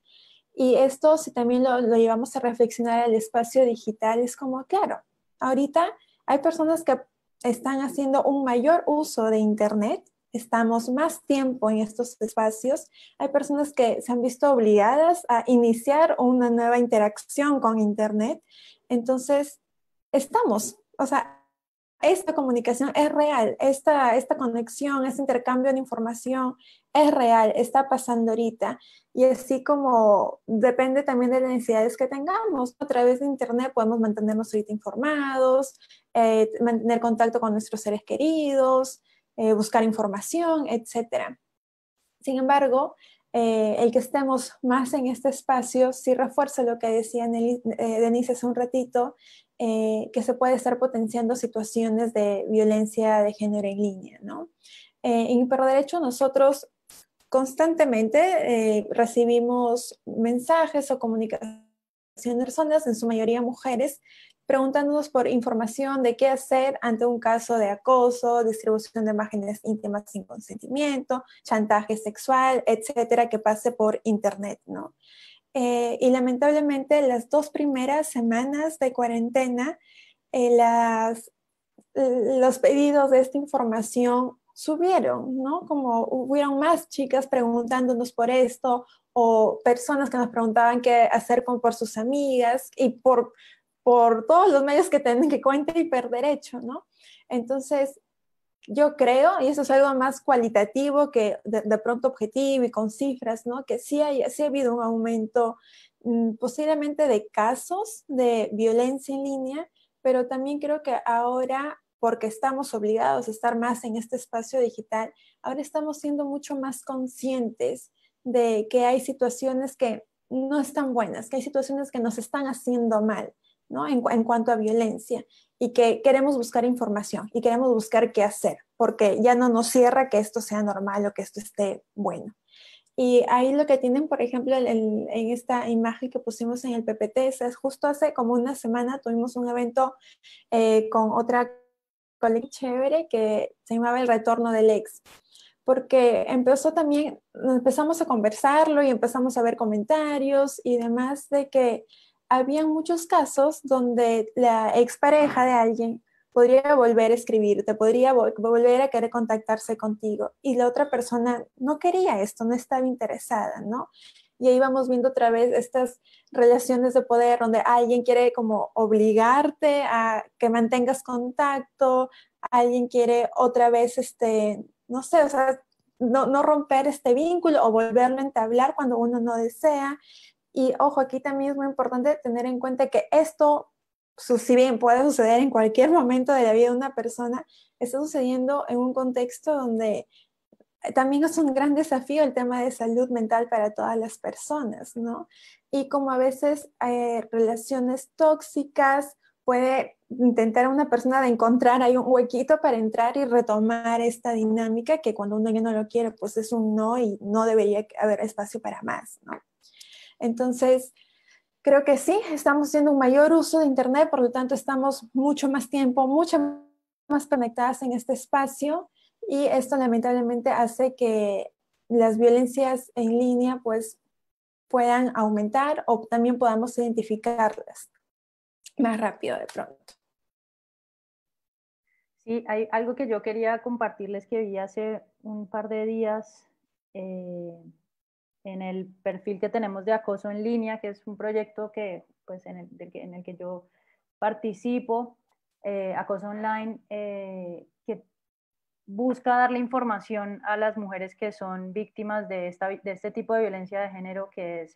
Y esto, si también lo, lo llevamos a reflexionar al espacio digital, es como, claro, ahorita hay personas que están haciendo un mayor uso de Internet, estamos más tiempo en estos espacios, hay personas que se han visto obligadas a iniciar una nueva interacción con Internet, entonces estamos, o sea, esta comunicación es real, esta, esta conexión, este intercambio de información es real, está pasando ahorita. Y así como depende también de las necesidades que tengamos, a través de Internet podemos mantenernos ahorita informados, eh, mantener contacto con nuestros seres queridos, eh, buscar información, etc. Sin embargo, eh, el que estemos más en este espacio sí refuerza lo que decía Denise hace un ratito, que se puede estar potenciando situaciones de violencia de género en línea. ¿no? en Hiperderecho nosotros constantemente recibimos mensajes o comunicaciones personas, en su mayoría mujeres, preguntándonos por información de qué hacer ante un caso de acoso, distribución de imágenes íntimas sin consentimiento, chantaje sexual, etcétera, que pase por internet, ¿no? Eh, y lamentablemente las dos primeras semanas de cuarentena, eh, las, los pedidos de esta información subieron, ¿no? Como hubieron más chicas preguntándonos por esto o personas que nos preguntaban qué hacer con, por sus amigas y por, por todos los medios que tienen que cuenta derecho, ¿no? Entonces, yo creo, y eso es algo más cualitativo que de, pronto objetivo y con cifras, ¿no? Que sí, hay, sí ha habido un aumento mm, posiblemente de casos de violencia en línea, pero también creo que ahora, porque estamos obligados a estar más en este espacio digital, ahora estamos siendo mucho más conscientes de que hay situaciones que no están buenas, que hay situaciones que nos están haciendo mal, ¿no? En, cuanto a violencia y que queremos buscar información y queremos buscar qué hacer, porque ya no nos cierra que esto sea normal o que esto esté bueno. Y ahí lo que tienen, por ejemplo, en esta imagen que pusimos en el PPT, es justo hace como una semana tuvimos un evento eh, con otra colega chévere que se llamaba El Retorno del Ex porque empezó también, empezamos a conversarlo y empezamos a ver comentarios y demás de que había muchos casos donde la expareja de alguien podría volver a escribirte, podría volver a querer contactarse contigo y la otra persona no quería esto, no estaba interesada, ¿no? Y ahí vamos viendo otra vez estas relaciones de poder donde alguien quiere como obligarte a que mantengas contacto, alguien quiere otra vez este, no sé, o sea, no, romper este vínculo o volverlo a entablar cuando uno no desea. Y ojo, aquí también es muy importante tener en cuenta que esto, si bien puede suceder en cualquier momento de la vida de una persona, está sucediendo en un contexto donde también es un gran desafío el tema de salud mental para todas las personas, ¿no? Y como a veces eh, relaciones tóxicas puede intentar a una persona de encontrar ahí un huequito para entrar y retomar esta dinámica que cuando uno ya no lo quiere, pues es un no y no debería haber espacio para más, ¿no? Entonces, creo que sí, estamos haciendo un mayor uso de Internet, por lo tanto estamos mucho más tiempo, mucho más conectadas en este espacio y esto lamentablemente hace que las violencias en línea pues puedan aumentar o también podamos identificarlas más rápido de pronto. Sí, hay algo que yo quería compartirles que vi hace un par de días eh, en el perfil que tenemos de acoso en línea, que es un proyecto que, pues, en, el, en el que yo participo, eh, acoso online, eh, que busca darle información a las mujeres que son víctimas de, esta, de este tipo de violencia de género, que es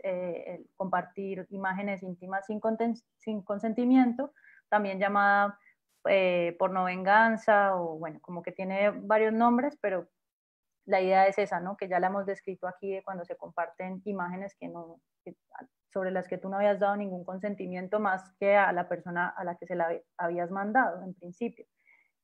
compartir imágenes íntimas sin, sin consentimiento, también llamada eh, porno venganza o bueno, como que tiene varios nombres, pero la idea es esa, ¿no? Que ya la hemos descrito aquí cuando se comparten imágenes que no, sobre las que tú no habías dado ningún consentimiento más que a la persona a la que se la habías mandado en principio.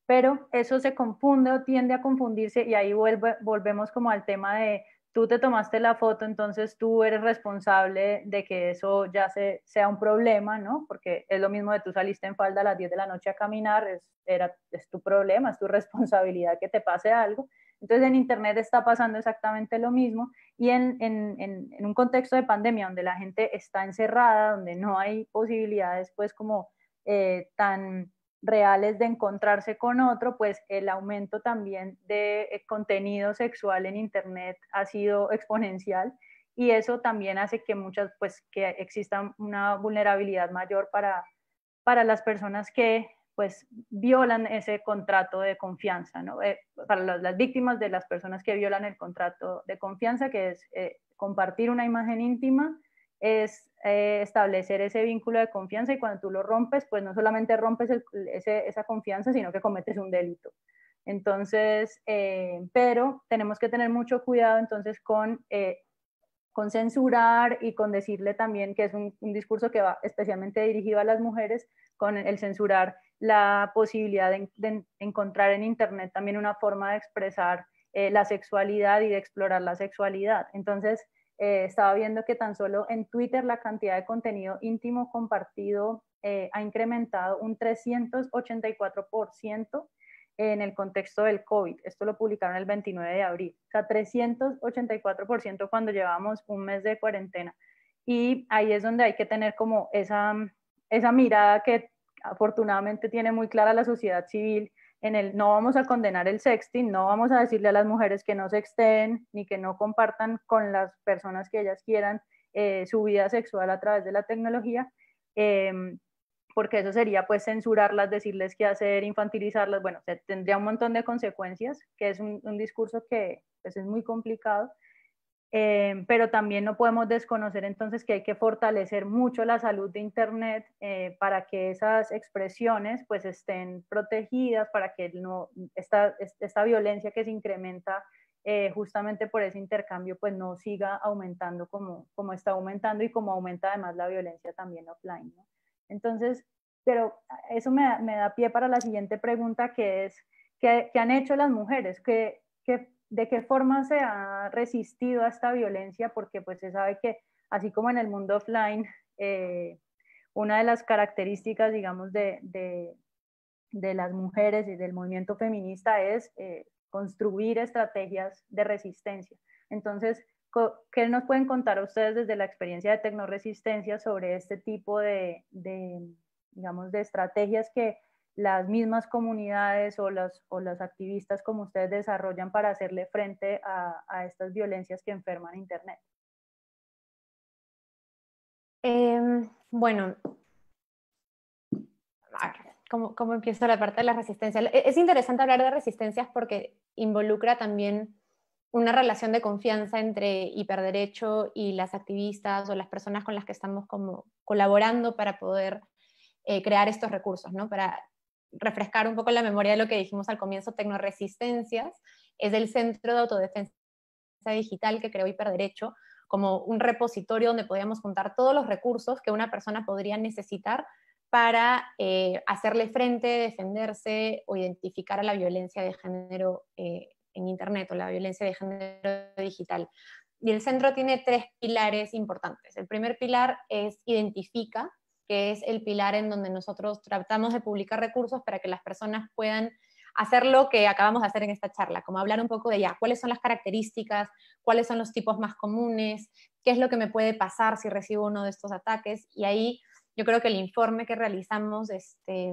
Pero eso se confunde o tiende a confundirse y ahí volvemos como al tema de tú te tomaste la foto, entonces tú eres responsable de que eso ya se, sea un problema, ¿no? Porque es lo mismo de tú saliste en falda a las 10 de la noche a caminar, era, es tu problema, es tu responsabilidad que te pase algo. Entonces en Internet está pasando exactamente lo mismo y en, en, en, un contexto de pandemia donde la gente está encerrada, donde no hay posibilidades pues como eh, tan reales de encontrarse con otro, pues el aumento también de eh, contenido sexual en Internet ha sido exponencial y eso también hace que muchas, pues que exista una vulnerabilidad mayor para, para las personas que pues violan ese contrato de confianza, ¿no? Eh, para las, víctimas de las personas que violan el contrato de confianza, que es eh, compartir una imagen íntima es eh, establecer ese vínculo de confianza y cuando tú lo rompes, pues no solamente rompes esa confianza, sino que cometes un delito. Entonces, pero tenemos que tener mucho cuidado entonces con, con censurar y con decirle también que es un, discurso que va especialmente dirigido a las mujeres, con el censurar la posibilidad de, encontrar en Internet también una forma de expresar la sexualidad y de explorar la sexualidad. Entonces, eh, estaba viendo que tan solo en Twitter la cantidad de contenido íntimo compartido eh, ha incrementado un 384% en el contexto del COVID. Esto lo publicaron el 29 de abril. O sea, 384% cuando llevamos un mes de cuarentena. Y ahí es donde hay que tener como esa, esa mirada que afortunadamente tiene muy clara la sociedad civil en el no vamos a condenar el sexting, no vamos a decirle a las mujeres que no sexten ni que no compartan con las personas que ellas quieran eh, su vida sexual a través de la tecnología, em, porque eso sería pues censurarlas, decirles qué hacer, infantilizarlas, bueno, tendría un montón de consecuencias, que es un, un discurso que pues, es muy complicado eh, pero también no podemos desconocer entonces que hay que fortalecer mucho la salud de Internet eh, para que esas expresiones pues estén protegidas, para que no, esta, esta violencia que se incrementa eh, justamente por ese intercambio pues no siga aumentando como, como está aumentando y como aumenta además la violencia también offline. Entonces, pero eso me, me, da pie para la siguiente pregunta que es, ¿qué, qué han hecho las mujeres? ¿Qué, qué de qué forma se ha resistido a esta violencia, porque pues se sabe que así como en el mundo offline, eh, una de las características, digamos, de, de, las mujeres y del movimiento feminista es eh, construir estrategias de resistencia. Entonces, ¿qué nos pueden contar ustedes desde la experiencia de tecnoresistencia sobre este tipo de, de digamos, de estrategias que las mismas comunidades o los, o los activistas como ustedes desarrollan para hacerle frente a, a estas violencias que enferman Internet? Em, bueno, ¿cómo, ¿cómo, empiezo la parte de la resistencia? E, es interesante hablar de resistencias porque involucra también una relación de confianza entre hiperderecho y las activistas o las personas con las que estamos como colaborando para poder eh, crear estos recursos, ¿no? Para refrescar un poco la memoria de lo que dijimos al comienzo, Tecnoresistencias es el Centro de Autodefensa Digital que creó Hiperderecho como un repositorio donde podíamos juntar todos los recursos que una persona podría necesitar para eh, hacerle frente, defenderse o identificar a la violencia de género eh, en Internet o la violencia de género digital. Y el centro tiene tres pilares importantes. El primer pilar es identifica, que es el pilar en donde nosotros tratamos de publicar recursos para que las personas puedan hacer lo que acabamos de hacer en esta charla, como hablar un poco de ya, cuáles son las características, cuáles son los tipos más comunes, qué es lo que me puede pasar si recibo uno de estos ataques. Y ahí yo creo que el informe que realizamos, este,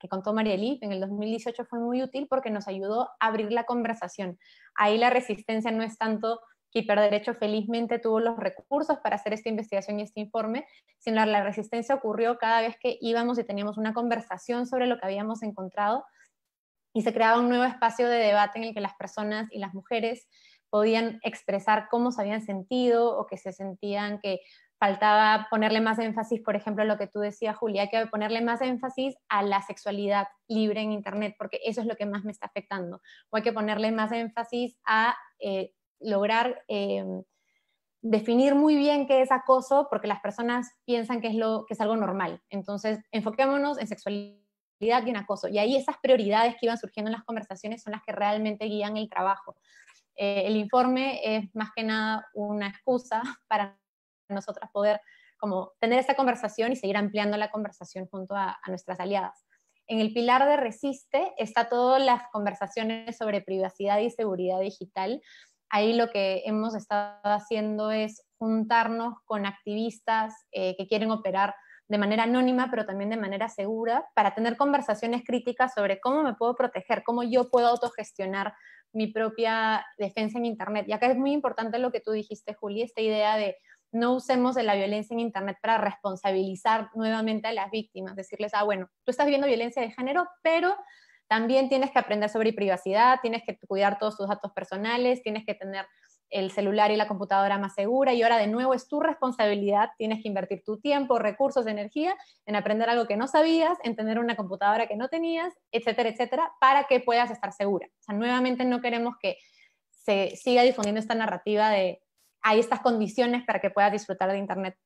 que contó Marieli en el 2018 fue muy útil porque nos ayudó a abrir la conversación. Ahí la resistencia no es tanto Hiperderecho felizmente tuvo los recursos para hacer esta investigación y este informe, sino la resistencia ocurrió cada vez que íbamos y teníamos una conversación sobre lo que habíamos encontrado y se creaba un nuevo espacio de debate en el que las personas y las mujeres podían expresar cómo se habían sentido o que se sentían que faltaba ponerle más énfasis, por ejemplo, lo que tú decías, Julia, que ponerle más énfasis a la sexualidad libre en Internet, porque eso es lo que más me está afectando. O hay que ponerle más énfasis a eh, lograr eh, definir muy bien qué es acoso, porque las personas piensan que es, lo, que es algo normal. Entonces, enfoquémonos en sexualidad y en acoso. Y ahí esas prioridades que iban surgiendo en las conversaciones son las que realmente guían el trabajo. Eh, el informe es más que nada una excusa para nosotras poder como tener esta conversación y seguir ampliando la conversación junto a, a nuestras aliadas. En el pilar de Resiste está todas las conversaciones sobre privacidad y seguridad digital, ahí lo que hemos estado haciendo es juntarnos con activistas eh, que quieren operar de manera anónima, pero también de manera segura, para tener conversaciones críticas sobre cómo me puedo proteger, cómo yo puedo autogestionar mi propia defensa en Internet. Y acá es muy importante lo que tú dijiste, Juli, esta idea de no usemos la violencia en Internet para responsabilizar nuevamente a las víctimas, decirles, ah, bueno, tú estás viviendo violencia de género, pero también tienes que aprender sobre privacidad, tienes que cuidar todos tus datos personales, tienes que tener el celular y la computadora más segura y ahora de nuevo es tu responsabilidad, tienes que invertir tu tiempo, recursos, energía en aprender algo que no sabías, en tener una computadora que no tenías, etcétera, etcétera, para que puedas estar segura. O sea, nuevamente no queremos que se siga difundiendo esta narrativa de hay estas condiciones para que puedas disfrutar de Internet.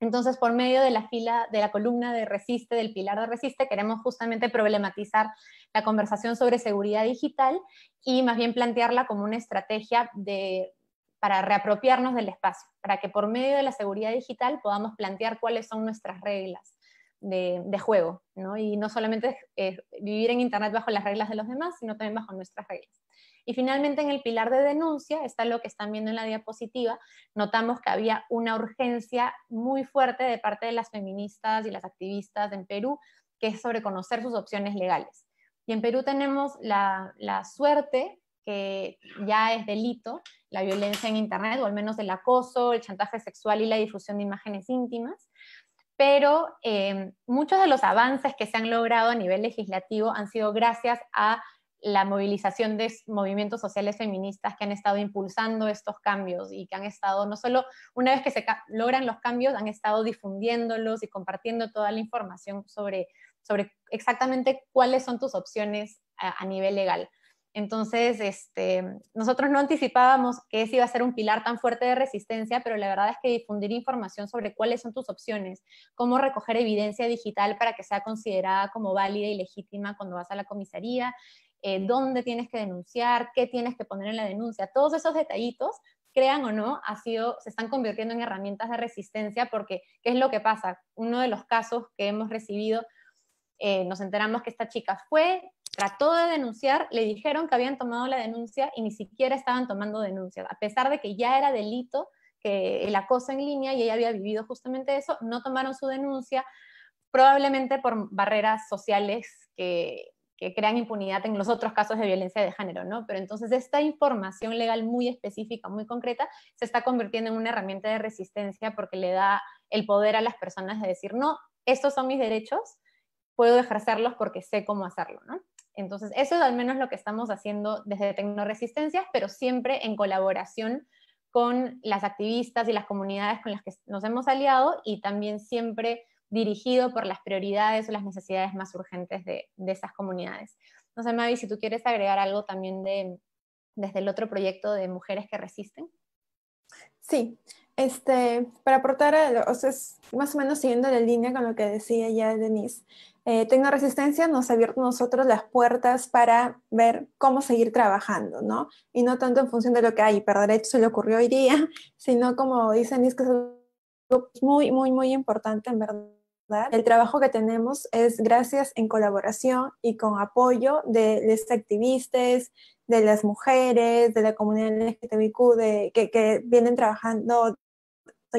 Entonces, por medio de la fila, de la columna de Resiste, del pilar de Resiste, queremos justamente problematizar la conversación sobre seguridad digital y más bien plantearla como una estrategia de, para reapropiarnos del espacio, para que por medio de la seguridad digital podamos plantear cuáles son nuestras reglas de, juego, ¿no? y no solamente vivir en Internet bajo las reglas de los demás, sino también bajo nuestras reglas. Y finalmente en el pilar de denuncia, está lo que están viendo en la diapositiva, notamos que había una urgencia muy fuerte de parte de las feministas y las activistas en Perú, que es sobre conocer sus opciones legales. Y en Perú tenemos la, suerte que ya es delito la violencia en Internet, o al menos el acoso, el chantaje sexual y la difusión de imágenes íntimas. Pero eh, muchos de los avances que se han logrado a nivel legislativo han sido gracias a la movilización de movimientos sociales feministas que han estado impulsando estos cambios y que han estado, no solo una vez que se logran los cambios, han estado difundiéndolos y compartiendo toda la información sobre, sobre exactamente cuáles son tus opciones a, nivel legal. Entonces, este, nosotros no anticipábamos que ese iba a ser un pilar tan fuerte de resistencia, pero la verdad es que difundir información sobre cuáles son tus opciones, cómo recoger evidencia digital para que sea considerada como válida y legítima cuando vas a la comisaría, eh, dónde tienes que denunciar, qué tienes que poner en la denuncia, todos esos detallitos, crean o no, ha sido, se están convirtiendo en herramientas de resistencia porque, ¿qué es lo que pasa? Uno de los casos que hemos recibido, eh, nos enteramos que esta chica fue, trató de denunciar, le dijeron que habían tomado la denuncia y ni siquiera estaban tomando denuncia, a pesar de que ya era delito que el acoso en línea y ella había vivido justamente eso, no tomaron su denuncia, probablemente por barreras sociales que que crean impunidad en los otros casos de violencia de género, ¿no? Pero entonces esta información legal muy específica, muy concreta, se está convirtiendo en una herramienta de resistencia porque le da el poder a las personas de decir, no, estos son mis derechos, puedo ejercerlos porque sé cómo hacerlo, ¿no? Entonces, eso es al menos lo que estamos haciendo desde Tecnoresistencias, pero siempre en colaboración con las activistas y las comunidades con las que nos hemos aliado y también siempre dirigido por las prioridades o las necesidades más urgentes de, esas comunidades. No sé, Mavi, si tú quieres agregar algo también de, desde el otro proyecto de Mujeres que Resisten. Sí, este, para aportar, o sea, más o menos siguiendo la línea con lo que decía ya Denise, eh, Tecnoresistencia nos ha abierto nosotros las puertas para ver cómo seguir trabajando, ¿no? Y no tanto en función de lo que hay, pero derecho se le ocurrió hoy día, sino como dice Denise, que es muy, muy, muy importante en verdad el trabajo que tenemos es gracias en colaboración y con apoyo de los activistas, de las mujeres, de la comunidad LGTBIQ, de, que, que vienen trabajando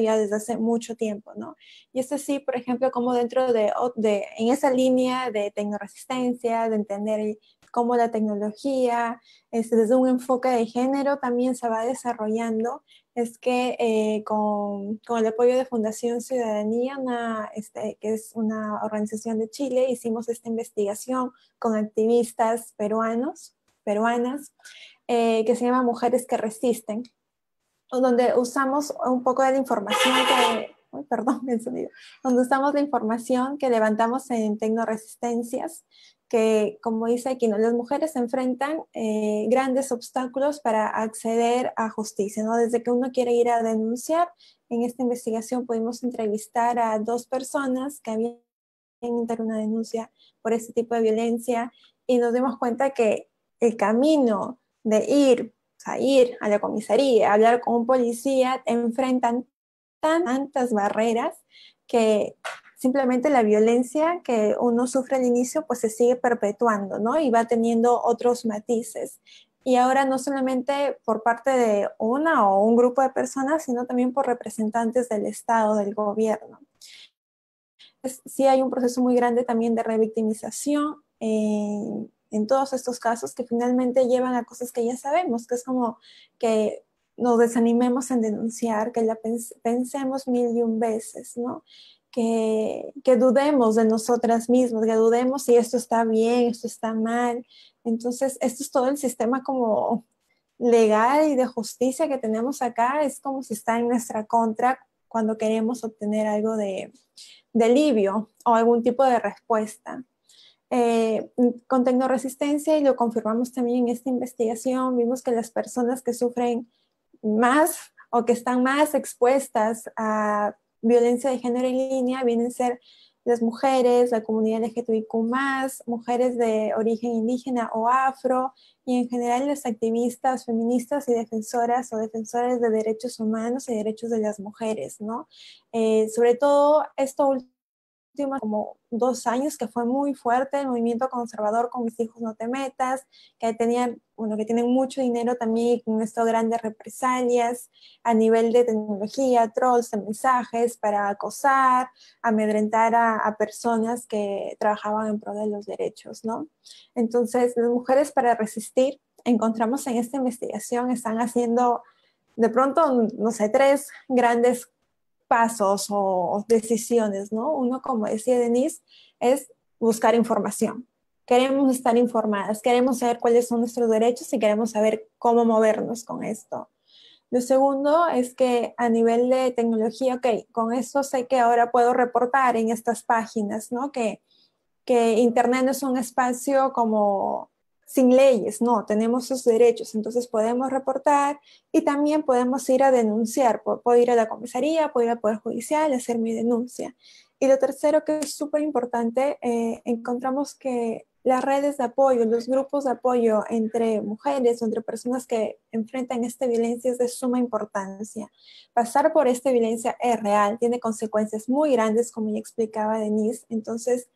ya desde hace mucho tiempo, ¿no? Y esto sí, por ejemplo, como dentro de, de en esa línea de tecnoresistencia, de entender cómo la tecnología, este, desde un enfoque de género, también se va desarrollando es que eh, con, con, el apoyo de Fundación Ciudadanía, este, que es una organización de Chile, hicimos esta investigación con activistas peruanos, peruanas, eh, que se llama Mujeres que Resisten, donde usamos un poco de la información que, perdón, el sonido, donde usamos la información que levantamos en Tecnoresistencias que, como dice aquí, las mujeres enfrentan eh, grandes obstáculos para acceder a justicia, ¿no? Desde que uno quiere ir a denunciar, en esta investigación pudimos entrevistar a dos personas que habían iniciado una denuncia por este tipo de violencia y nos dimos cuenta que el camino de ir, a ir a la comisaría, hablar con un policía, enfrentan tantas barreras que simplemente la violencia que uno sufre al inicio pues se sigue perpetuando, ¿no? Y va teniendo otros matices. Y ahora no solamente por parte de una o un grupo de personas, sino también por representantes del Estado, del gobierno. sí hay un proceso muy grande también de revictimización en, en todos estos casos que finalmente llevan a cosas que ya sabemos, que es como que nos desanimemos en denunciar, que la pensemos mil y un veces, ¿no? Que, dudemos de nosotras mismas, que dudemos si esto está bien, esto está mal. Entonces, esto es todo el sistema como legal y de justicia que tenemos acá es como si está en nuestra contra cuando queremos obtener algo de, de alivio o algún tipo de respuesta. Eh, con tecnoresistencia, y lo confirmamos también en esta investigación, vimos que las personas que sufren más o que están más expuestas a violencia de género en línea vienen a ser las mujeres, la comunidad LGTBIQ, mujeres de origen indígena o afro, y en general las activistas feministas y defensoras o defensores de derechos humanos y derechos de las mujeres, ¿no? Eh, sobre todo esto últimos como dos años que fue muy fuerte el movimiento conservador con mis hijos no te metas, que tenían, bueno, que tienen mucho dinero también con esto grandes represalias a nivel de tecnología, trolls de mensajes para acosar, amedrentar a, a personas que trabajaban en pro de los derechos, ¿no? Entonces, las mujeres para resistir, encontramos en esta investigación, están haciendo de pronto, no sé, tres grandes pasos o, decisiones, ¿no? Uno, como decía Denise, es buscar información. Queremos estar informadas, queremos saber cuáles son nuestros derechos y queremos saber cómo movernos con esto. Lo segundo es que a nivel de tecnología, ok, con esto sé que ahora puedo reportar en estas páginas, ¿no? Que, que Internet no es un espacio como sin leyes, no, tenemos sus derechos, entonces podemos reportar y también podemos ir a denunciar, puedo ir a la comisaría, puedo ir al Poder Judicial, hacer mi denuncia. Y lo tercero que es súper importante, eh, encontramos que las redes de apoyo, los grupos de apoyo entre mujeres o entre personas que enfrentan esta violencia es de suma importancia. Pasar por esta violencia es real, tiene consecuencias muy grandes, como ya explicaba Denise. Entonces,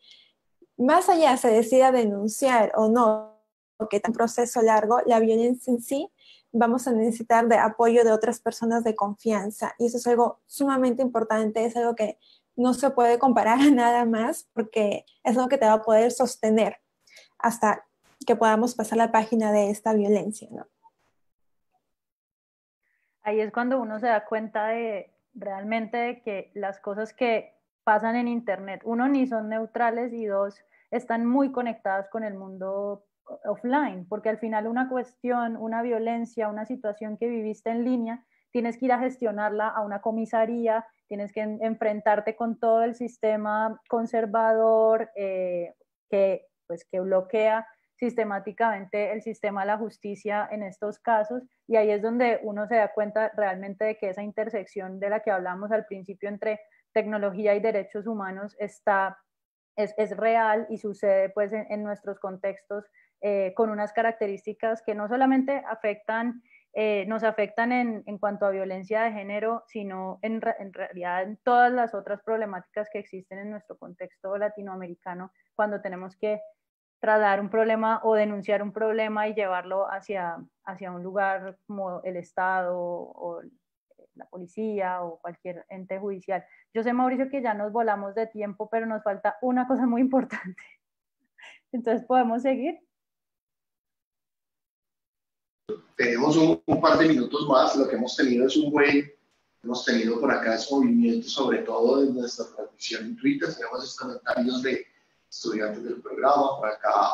más allá se decida denunciar o no, porque es un proceso largo, la violencia en sí, vamos a necesitar de apoyo de otras personas de confianza. Y eso es algo sumamente importante, es algo que no se puede comparar a nada más porque es algo que te va a poder sostener hasta que podamos pasar la página de esta violencia. ¿no? Ahí es cuando uno se da cuenta de realmente de que las cosas que pasan en Internet, uno, ni son neutrales y dos, están muy conectadas con el mundo offline, porque al final una cuestión, una violencia, una situación que viviste en línea, tienes que ir a gestionarla a una comisaría, tienes que enfrentarte con todo el sistema conservador eh, que, pues, que bloquea sistemáticamente el sistema de la justicia en estos casos. Y ahí es donde uno se da cuenta realmente de que esa intersección de la que hablamos al principio entre tecnología y derechos humanos está es, es real y sucede pues en, nuestros contextos eh, con unas características que no solamente afectan, eh, nos afectan en, en, cuanto a violencia de género, sino en, realidad en todas las otras problemáticas que existen en nuestro contexto latinoamericano cuando tenemos que trasladar un problema o denunciar un problema y llevarlo hacia, hacia un lugar como el Estado o la policía o cualquier ente judicial. Yo sé, Mauricio, que ya nos volamos de tiempo, pero nos falta una cosa muy importante. Entonces, ¿podemos seguir? Tenemos un, par de minutos más. Lo que hemos tenido es un buen, hemos tenido por acá ese movimiento, sobre todo en nuestra transmisión en Twitter. Tenemos comentarios de estudiantes del programa. Por acá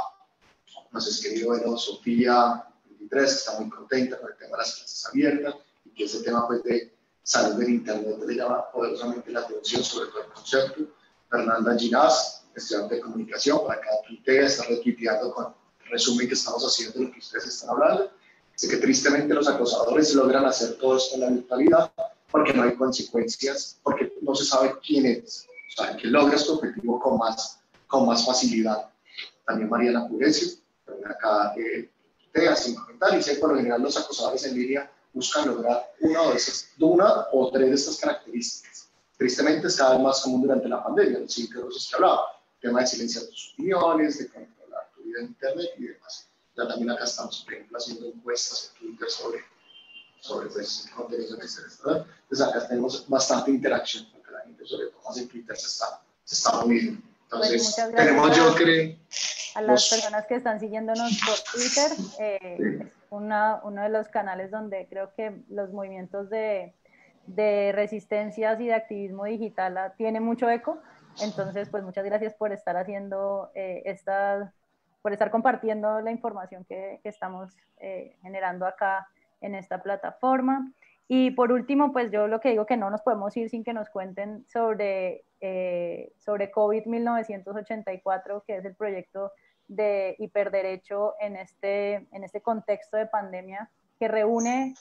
nos escribió bueno, Sofía 23, que está muy contenta con el tema de las clases abiertas y que ese tema pues, de salud del Internet le llama poderosamente la atención, sobre todo el concepto. Fernanda Ginás, estudiante de comunicación, por acá tuitea, está retuiteando con el resumen que estamos haciendo de lo que ustedes están hablando. Sé que tristemente los acosadores logran hacer todo esto en la virtualidad porque no hay consecuencias, porque no se sabe quién es, o sea, que logra este objetivo con más, con más facilidad. También Mariana Purecio, acá eh, te sin comentar, sé por lo general los acosadores en línea buscan lograr una o, esas, una o tres de estas características. Tristemente es cada vez más común durante la pandemia, los cinco que hablaba, tema de silenciar tus opiniones, de controlar tu vida en Internet y demás. Ya también acá estamos, por ejemplo, haciendo encuestas en Twitter sobre, sobre pues, contenido que se ¿verdad? Entonces acá tenemos bastante interacción, porque la gente sobre todo más en Twitter se está, se está moviendo. Entonces, pues tenemos yo creo... A las personas que están siguiéndonos por Twitter, eh, es una, uno de los canales donde creo que los movimientos de, de resistencias y de activismo digital ah, tiene mucho eco. Entonces, pues muchas gracias por estar haciendo eh, esta por estar compartiendo la información que, que estamos eh, generando acá en esta plataforma. Y por último, pues yo lo que digo que no nos podemos ir sin que nos cuenten sobre, eh, sobre COVID 1984, que es el proyecto de hiperderecho en este, en este contexto de pandemia, que reúne,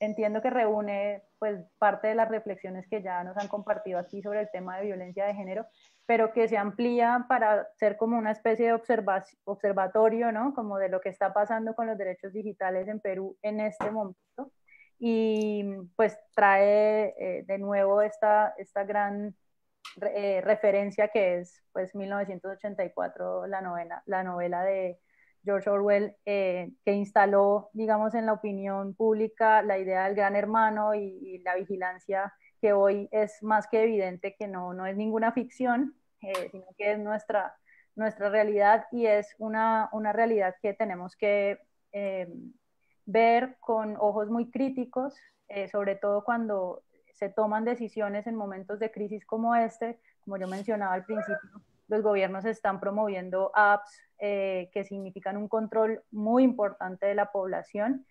entiendo que reúne pues parte de las reflexiones que ya nos han compartido aquí sobre el tema de violencia de género, pero que se amplía para ser como una especie de observatorio, ¿no? Como de lo que está pasando con los derechos digitales en Perú en este momento. Y pues trae eh, de nuevo esta, esta gran eh, referencia que es pues 1984, la novela, la novela de George Orwell, eh, que instaló, digamos, en la opinión pública la idea del gran hermano y, y la vigilancia que hoy es más que evidente que no, no es ninguna ficción, eh, sino que es nuestra, nuestra realidad y es una, una realidad que tenemos que eh, ver con ojos muy críticos, eh, sobre todo cuando se toman decisiones en momentos de crisis como este, como yo mencionaba al principio, los gobiernos están promoviendo apps que significan un control muy importante de la población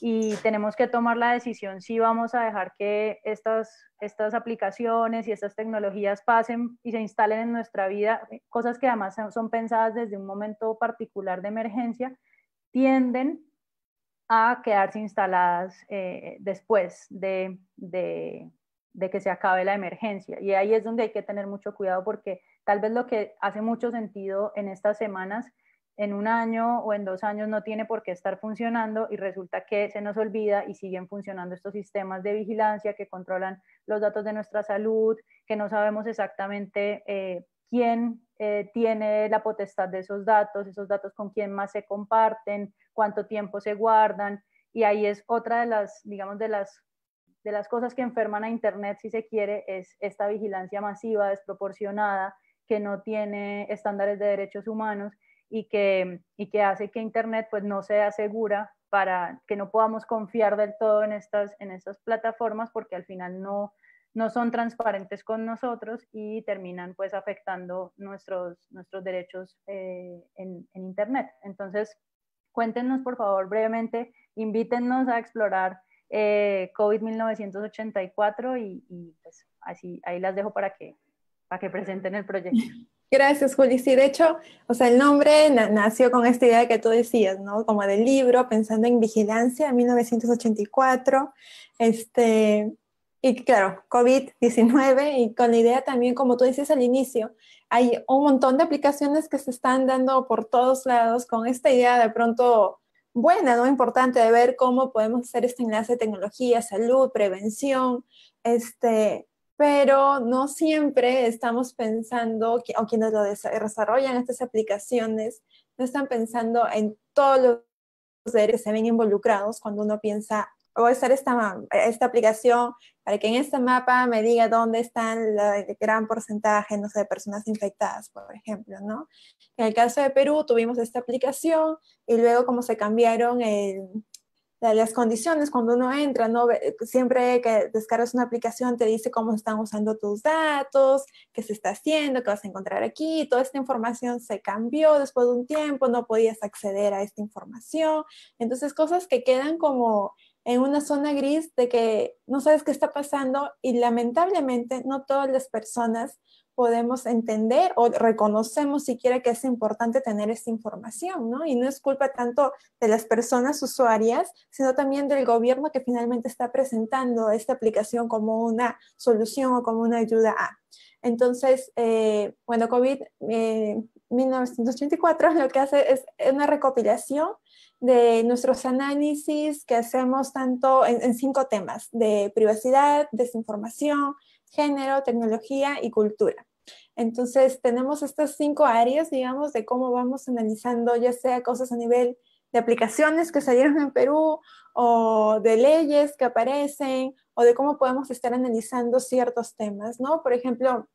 y tenemos que tomar la decisión si vamos a dejar que estas, estas aplicaciones y estas tecnologías pasen y se instalen en nuestra vida, cosas que además son pensadas desde un momento particular de emergencia, tienden a quedarse instaladas eh, después de, de, de que se acabe la emergencia. Y ahí es donde hay que tener mucho cuidado porque tal vez lo que hace mucho sentido en estas semanas en un año o en dos años no tiene por qué estar funcionando y resulta que se nos olvida y siguen funcionando estos sistemas de vigilancia que controlan los datos de nuestra salud, que no sabemos exactamente eh, quién eh, tiene la potestad de esos datos, esos datos con quién más se comparten, cuánto tiempo se guardan. Y ahí es otra de las, digamos, de las, de las cosas que enferman a Internet, si se quiere, es esta vigilancia masiva, desproporcionada, que no tiene estándares de derechos humanos y que, y que hace que Internet pues no sea segura para que no podamos confiar del todo en estas, en estas plataformas porque al final no, no son transparentes con nosotros y terminan pues afectando nuestros, nuestros derechos eh, en, en, Internet. Entonces, cuéntenos por favor brevemente, invítennos a explorar eh, COVID 1984 y, y, pues así ahí las dejo para que, para que presenten el proyecto. Gracias, Juli. Sí, de hecho, o sea, el nombre nació con esta idea que tú decías, ¿no? Como del libro, pensando en vigilancia, en 1984. Este, y claro, COVID-19, y con la idea también, como tú dices al inicio, hay un montón de aplicaciones que se están dando por todos lados con esta idea de pronto buena, ¿no? Importante de ver cómo podemos hacer este enlace de tecnología, salud, prevención, este, pero no siempre estamos pensando, o quienes lo desarrollan estas aplicaciones, no están pensando en todos los seres que se ven involucrados cuando uno piensa, voy a hacer esta, esta aplicación para que en este mapa me diga dónde están el gran porcentaje, no sé, de personas infectadas, por ejemplo, ¿no? En el caso de Perú tuvimos esta aplicación y luego como se cambiaron el, las condiciones cuando uno entra, ¿no? siempre que descargas una aplicación te dice cómo están usando tus datos, qué se está haciendo, qué vas a encontrar aquí, toda esta información se cambió después de un tiempo, no podías acceder a esta información, entonces cosas que quedan como en una zona gris de que no sabes qué está pasando y lamentablemente no todas las personas podemos entender o reconocemos siquiera que es importante tener esta información, ¿no? Y no es culpa tanto de las personas usuarias, sino también del gobierno que finalmente está presentando esta aplicación como una solución o como una ayuda a. Entonces, eh, bueno, COVID 1984 eh, lo que hace es una recopilación de nuestros análisis que hacemos tanto en cinco temas, de privacidad, desinformación, género, tecnología y cultura. Entonces, tenemos estas cinco áreas, digamos, de cómo vamos analizando ya sea cosas a nivel de aplicaciones que salieron en Perú o de leyes que aparecen o de cómo podemos estar analizando ciertos temas, ¿no? Por ejemplo,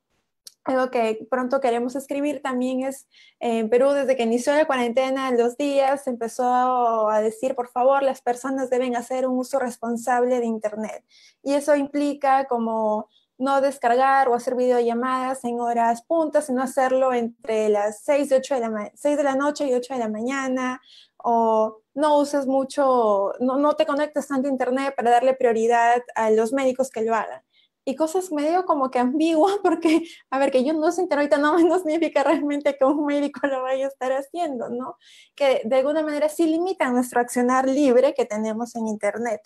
algo que pronto queremos escribir también es, en Perú desde que inició la cuarentena, los días, empezó a decir, por favor, las personas deben hacer un uso responsable de Internet. Y eso implica como no descargar o hacer videollamadas en horas puntas, sino hacerlo entre las 6, de 8 de la, 6 de la noche y 8 de la mañana, o no uses mucho, no, no te conectes tanto a Internet para darle prioridad a los médicos que lo hagan y cosas medio como que ambiguas, porque, a ver, que yo no se ahorita no, no significa realmente que un médico lo vaya a estar haciendo, ¿no? Que de alguna manera sí limitan nuestro accionar libre que tenemos en Internet.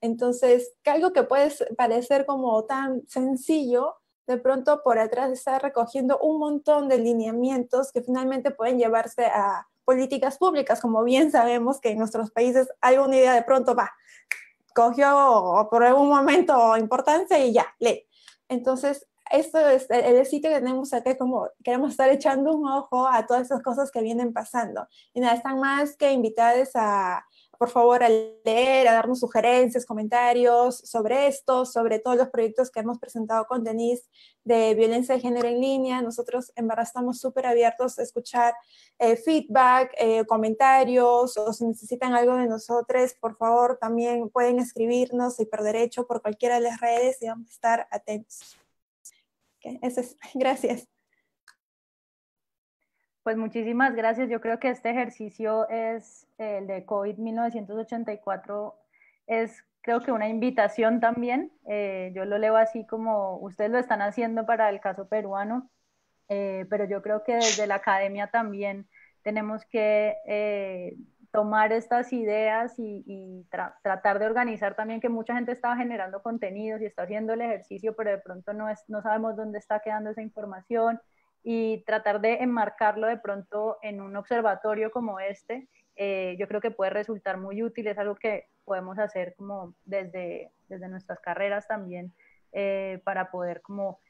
Entonces, que algo que puede parecer como tan sencillo, de pronto por atrás está recogiendo un montón de lineamientos que finalmente pueden llevarse a políticas públicas, como bien sabemos que en nuestros países hay una idea de pronto va, cogió por algún momento importancia y ya, lee. Entonces, esto es el, sitio que tenemos acá, como queremos estar echando un ojo a todas esas cosas que vienen pasando. Y nada, están más que invitados a, por favor, a leer, a darnos sugerencias, comentarios sobre esto, sobre todos los proyectos que hemos presentado con Denise de violencia de género en línea. Nosotros en verdad estamos súper abiertos a escuchar eh, feedback, eh, comentarios, o si necesitan algo de nosotros, por favor, también pueden escribirnos y por derecho por cualquiera de las redes y vamos a estar atentos. eso es. Gracias. Pues muchísimas gracias. Yo creo que este ejercicio es el de COVID 1984 es creo que una invitación también. Eh, yo lo leo así como ustedes lo están haciendo para el caso peruano, eh, pero yo creo que desde la academia también tenemos que eh, tomar estas ideas y, tratar de organizar también que mucha gente estaba generando contenidos y está haciendo el ejercicio, pero de pronto no, es, no sabemos dónde está quedando esa información y tratar de enmarcarlo de pronto en un observatorio como este, eh, yo creo que puede resultar muy útil, es algo que podemos hacer como desde, desde nuestras carreras también eh, para poder como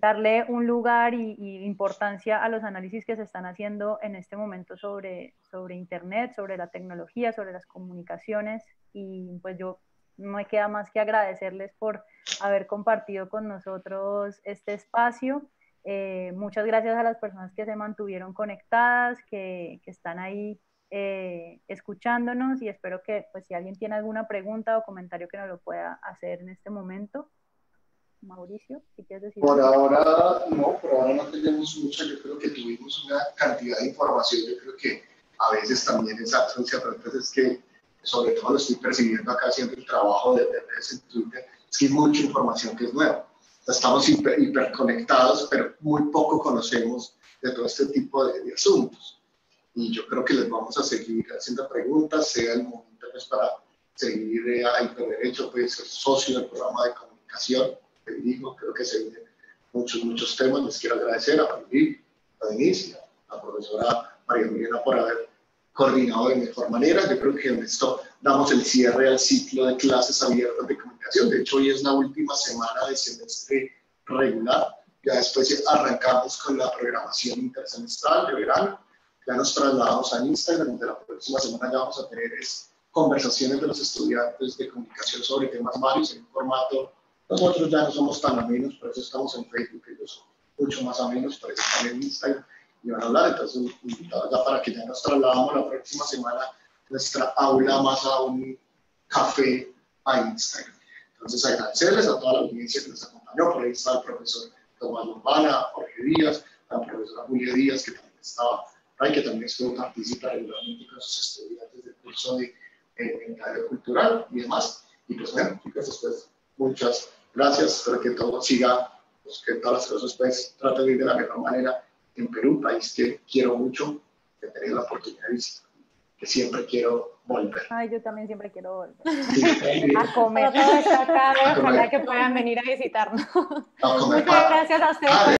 darle un lugar y, importancia a los análisis que se están haciendo en este momento sobre, sobre Internet, sobre la tecnología, sobre las comunicaciones y pues yo no me queda más que agradecerles por haber compartido con nosotros este espacio. Eh, muchas gracias a las personas que se mantuvieron conectadas, que, que están ahí eh, escuchándonos y espero que pues si alguien tiene alguna pregunta o comentario que nos lo pueda hacer en este momento. Mauricio, si quieres decir. Por ahora no, por ahora no tenemos mucha, yo creo que tuvimos una cantidad de información, yo creo que a veces también esa ausencia, pero entonces es que sobre todo lo estoy percibiendo acá haciendo el trabajo de redes en Twitter, es que hay mucha información que es nueva estamos hiper, hiperconectados, pero muy poco conocemos de todo este tipo de, asuntos. Y yo creo que les vamos a seguir haciendo preguntas, sea el momento pues, para seguir eh, a Hiperderecho, pues ser socio del programa de comunicación que digo, creo que se vienen muchos, muchos temas. Les quiero agradecer a María, a Denise, a la profesora María Juliana por haber coordinado de mejor manera. Yo creo que en esto damos el cierre al ciclo de clases abiertas de comunicación. De hecho, hoy es la última semana de semestre regular. Ya después arrancamos con la programación intersemestral de verano. Ya nos trasladamos a Instagram, donde la próxima semana ya vamos a tener conversaciones de los estudiantes de comunicación sobre temas varios en un formato. Nosotros ya no somos tan amenos, por eso estamos en Facebook, ellos son mucho más amenos, por eso están en Instagram y van a hablar. Entonces, ya para que ya nos trasladamos la próxima semana nuestra aula más a un café a Instagram. Entonces, agradecerles a toda la audiencia que nos acompañó. Por ahí está el profesor Tomás Lombana, Jorge Díaz, la profesora Julia Díaz, que también estaba ahí, que también estuvo participando regularmente con sus estudiantes del curso de eh, cultural y demás. Y pues bueno, chicos, después muchas gracias. Espero que todo siga, pues, que todas las cosas pues traten de ir de la mejor manera en Perú, país que quiero mucho, que he tenido la oportunidad de visitar, que siempre quiero volver. Ay, yo también siempre quiero volver. a comer. Todo está acá, ojalá que puedan venir a visitarnos. Muchas gracias a ustedes.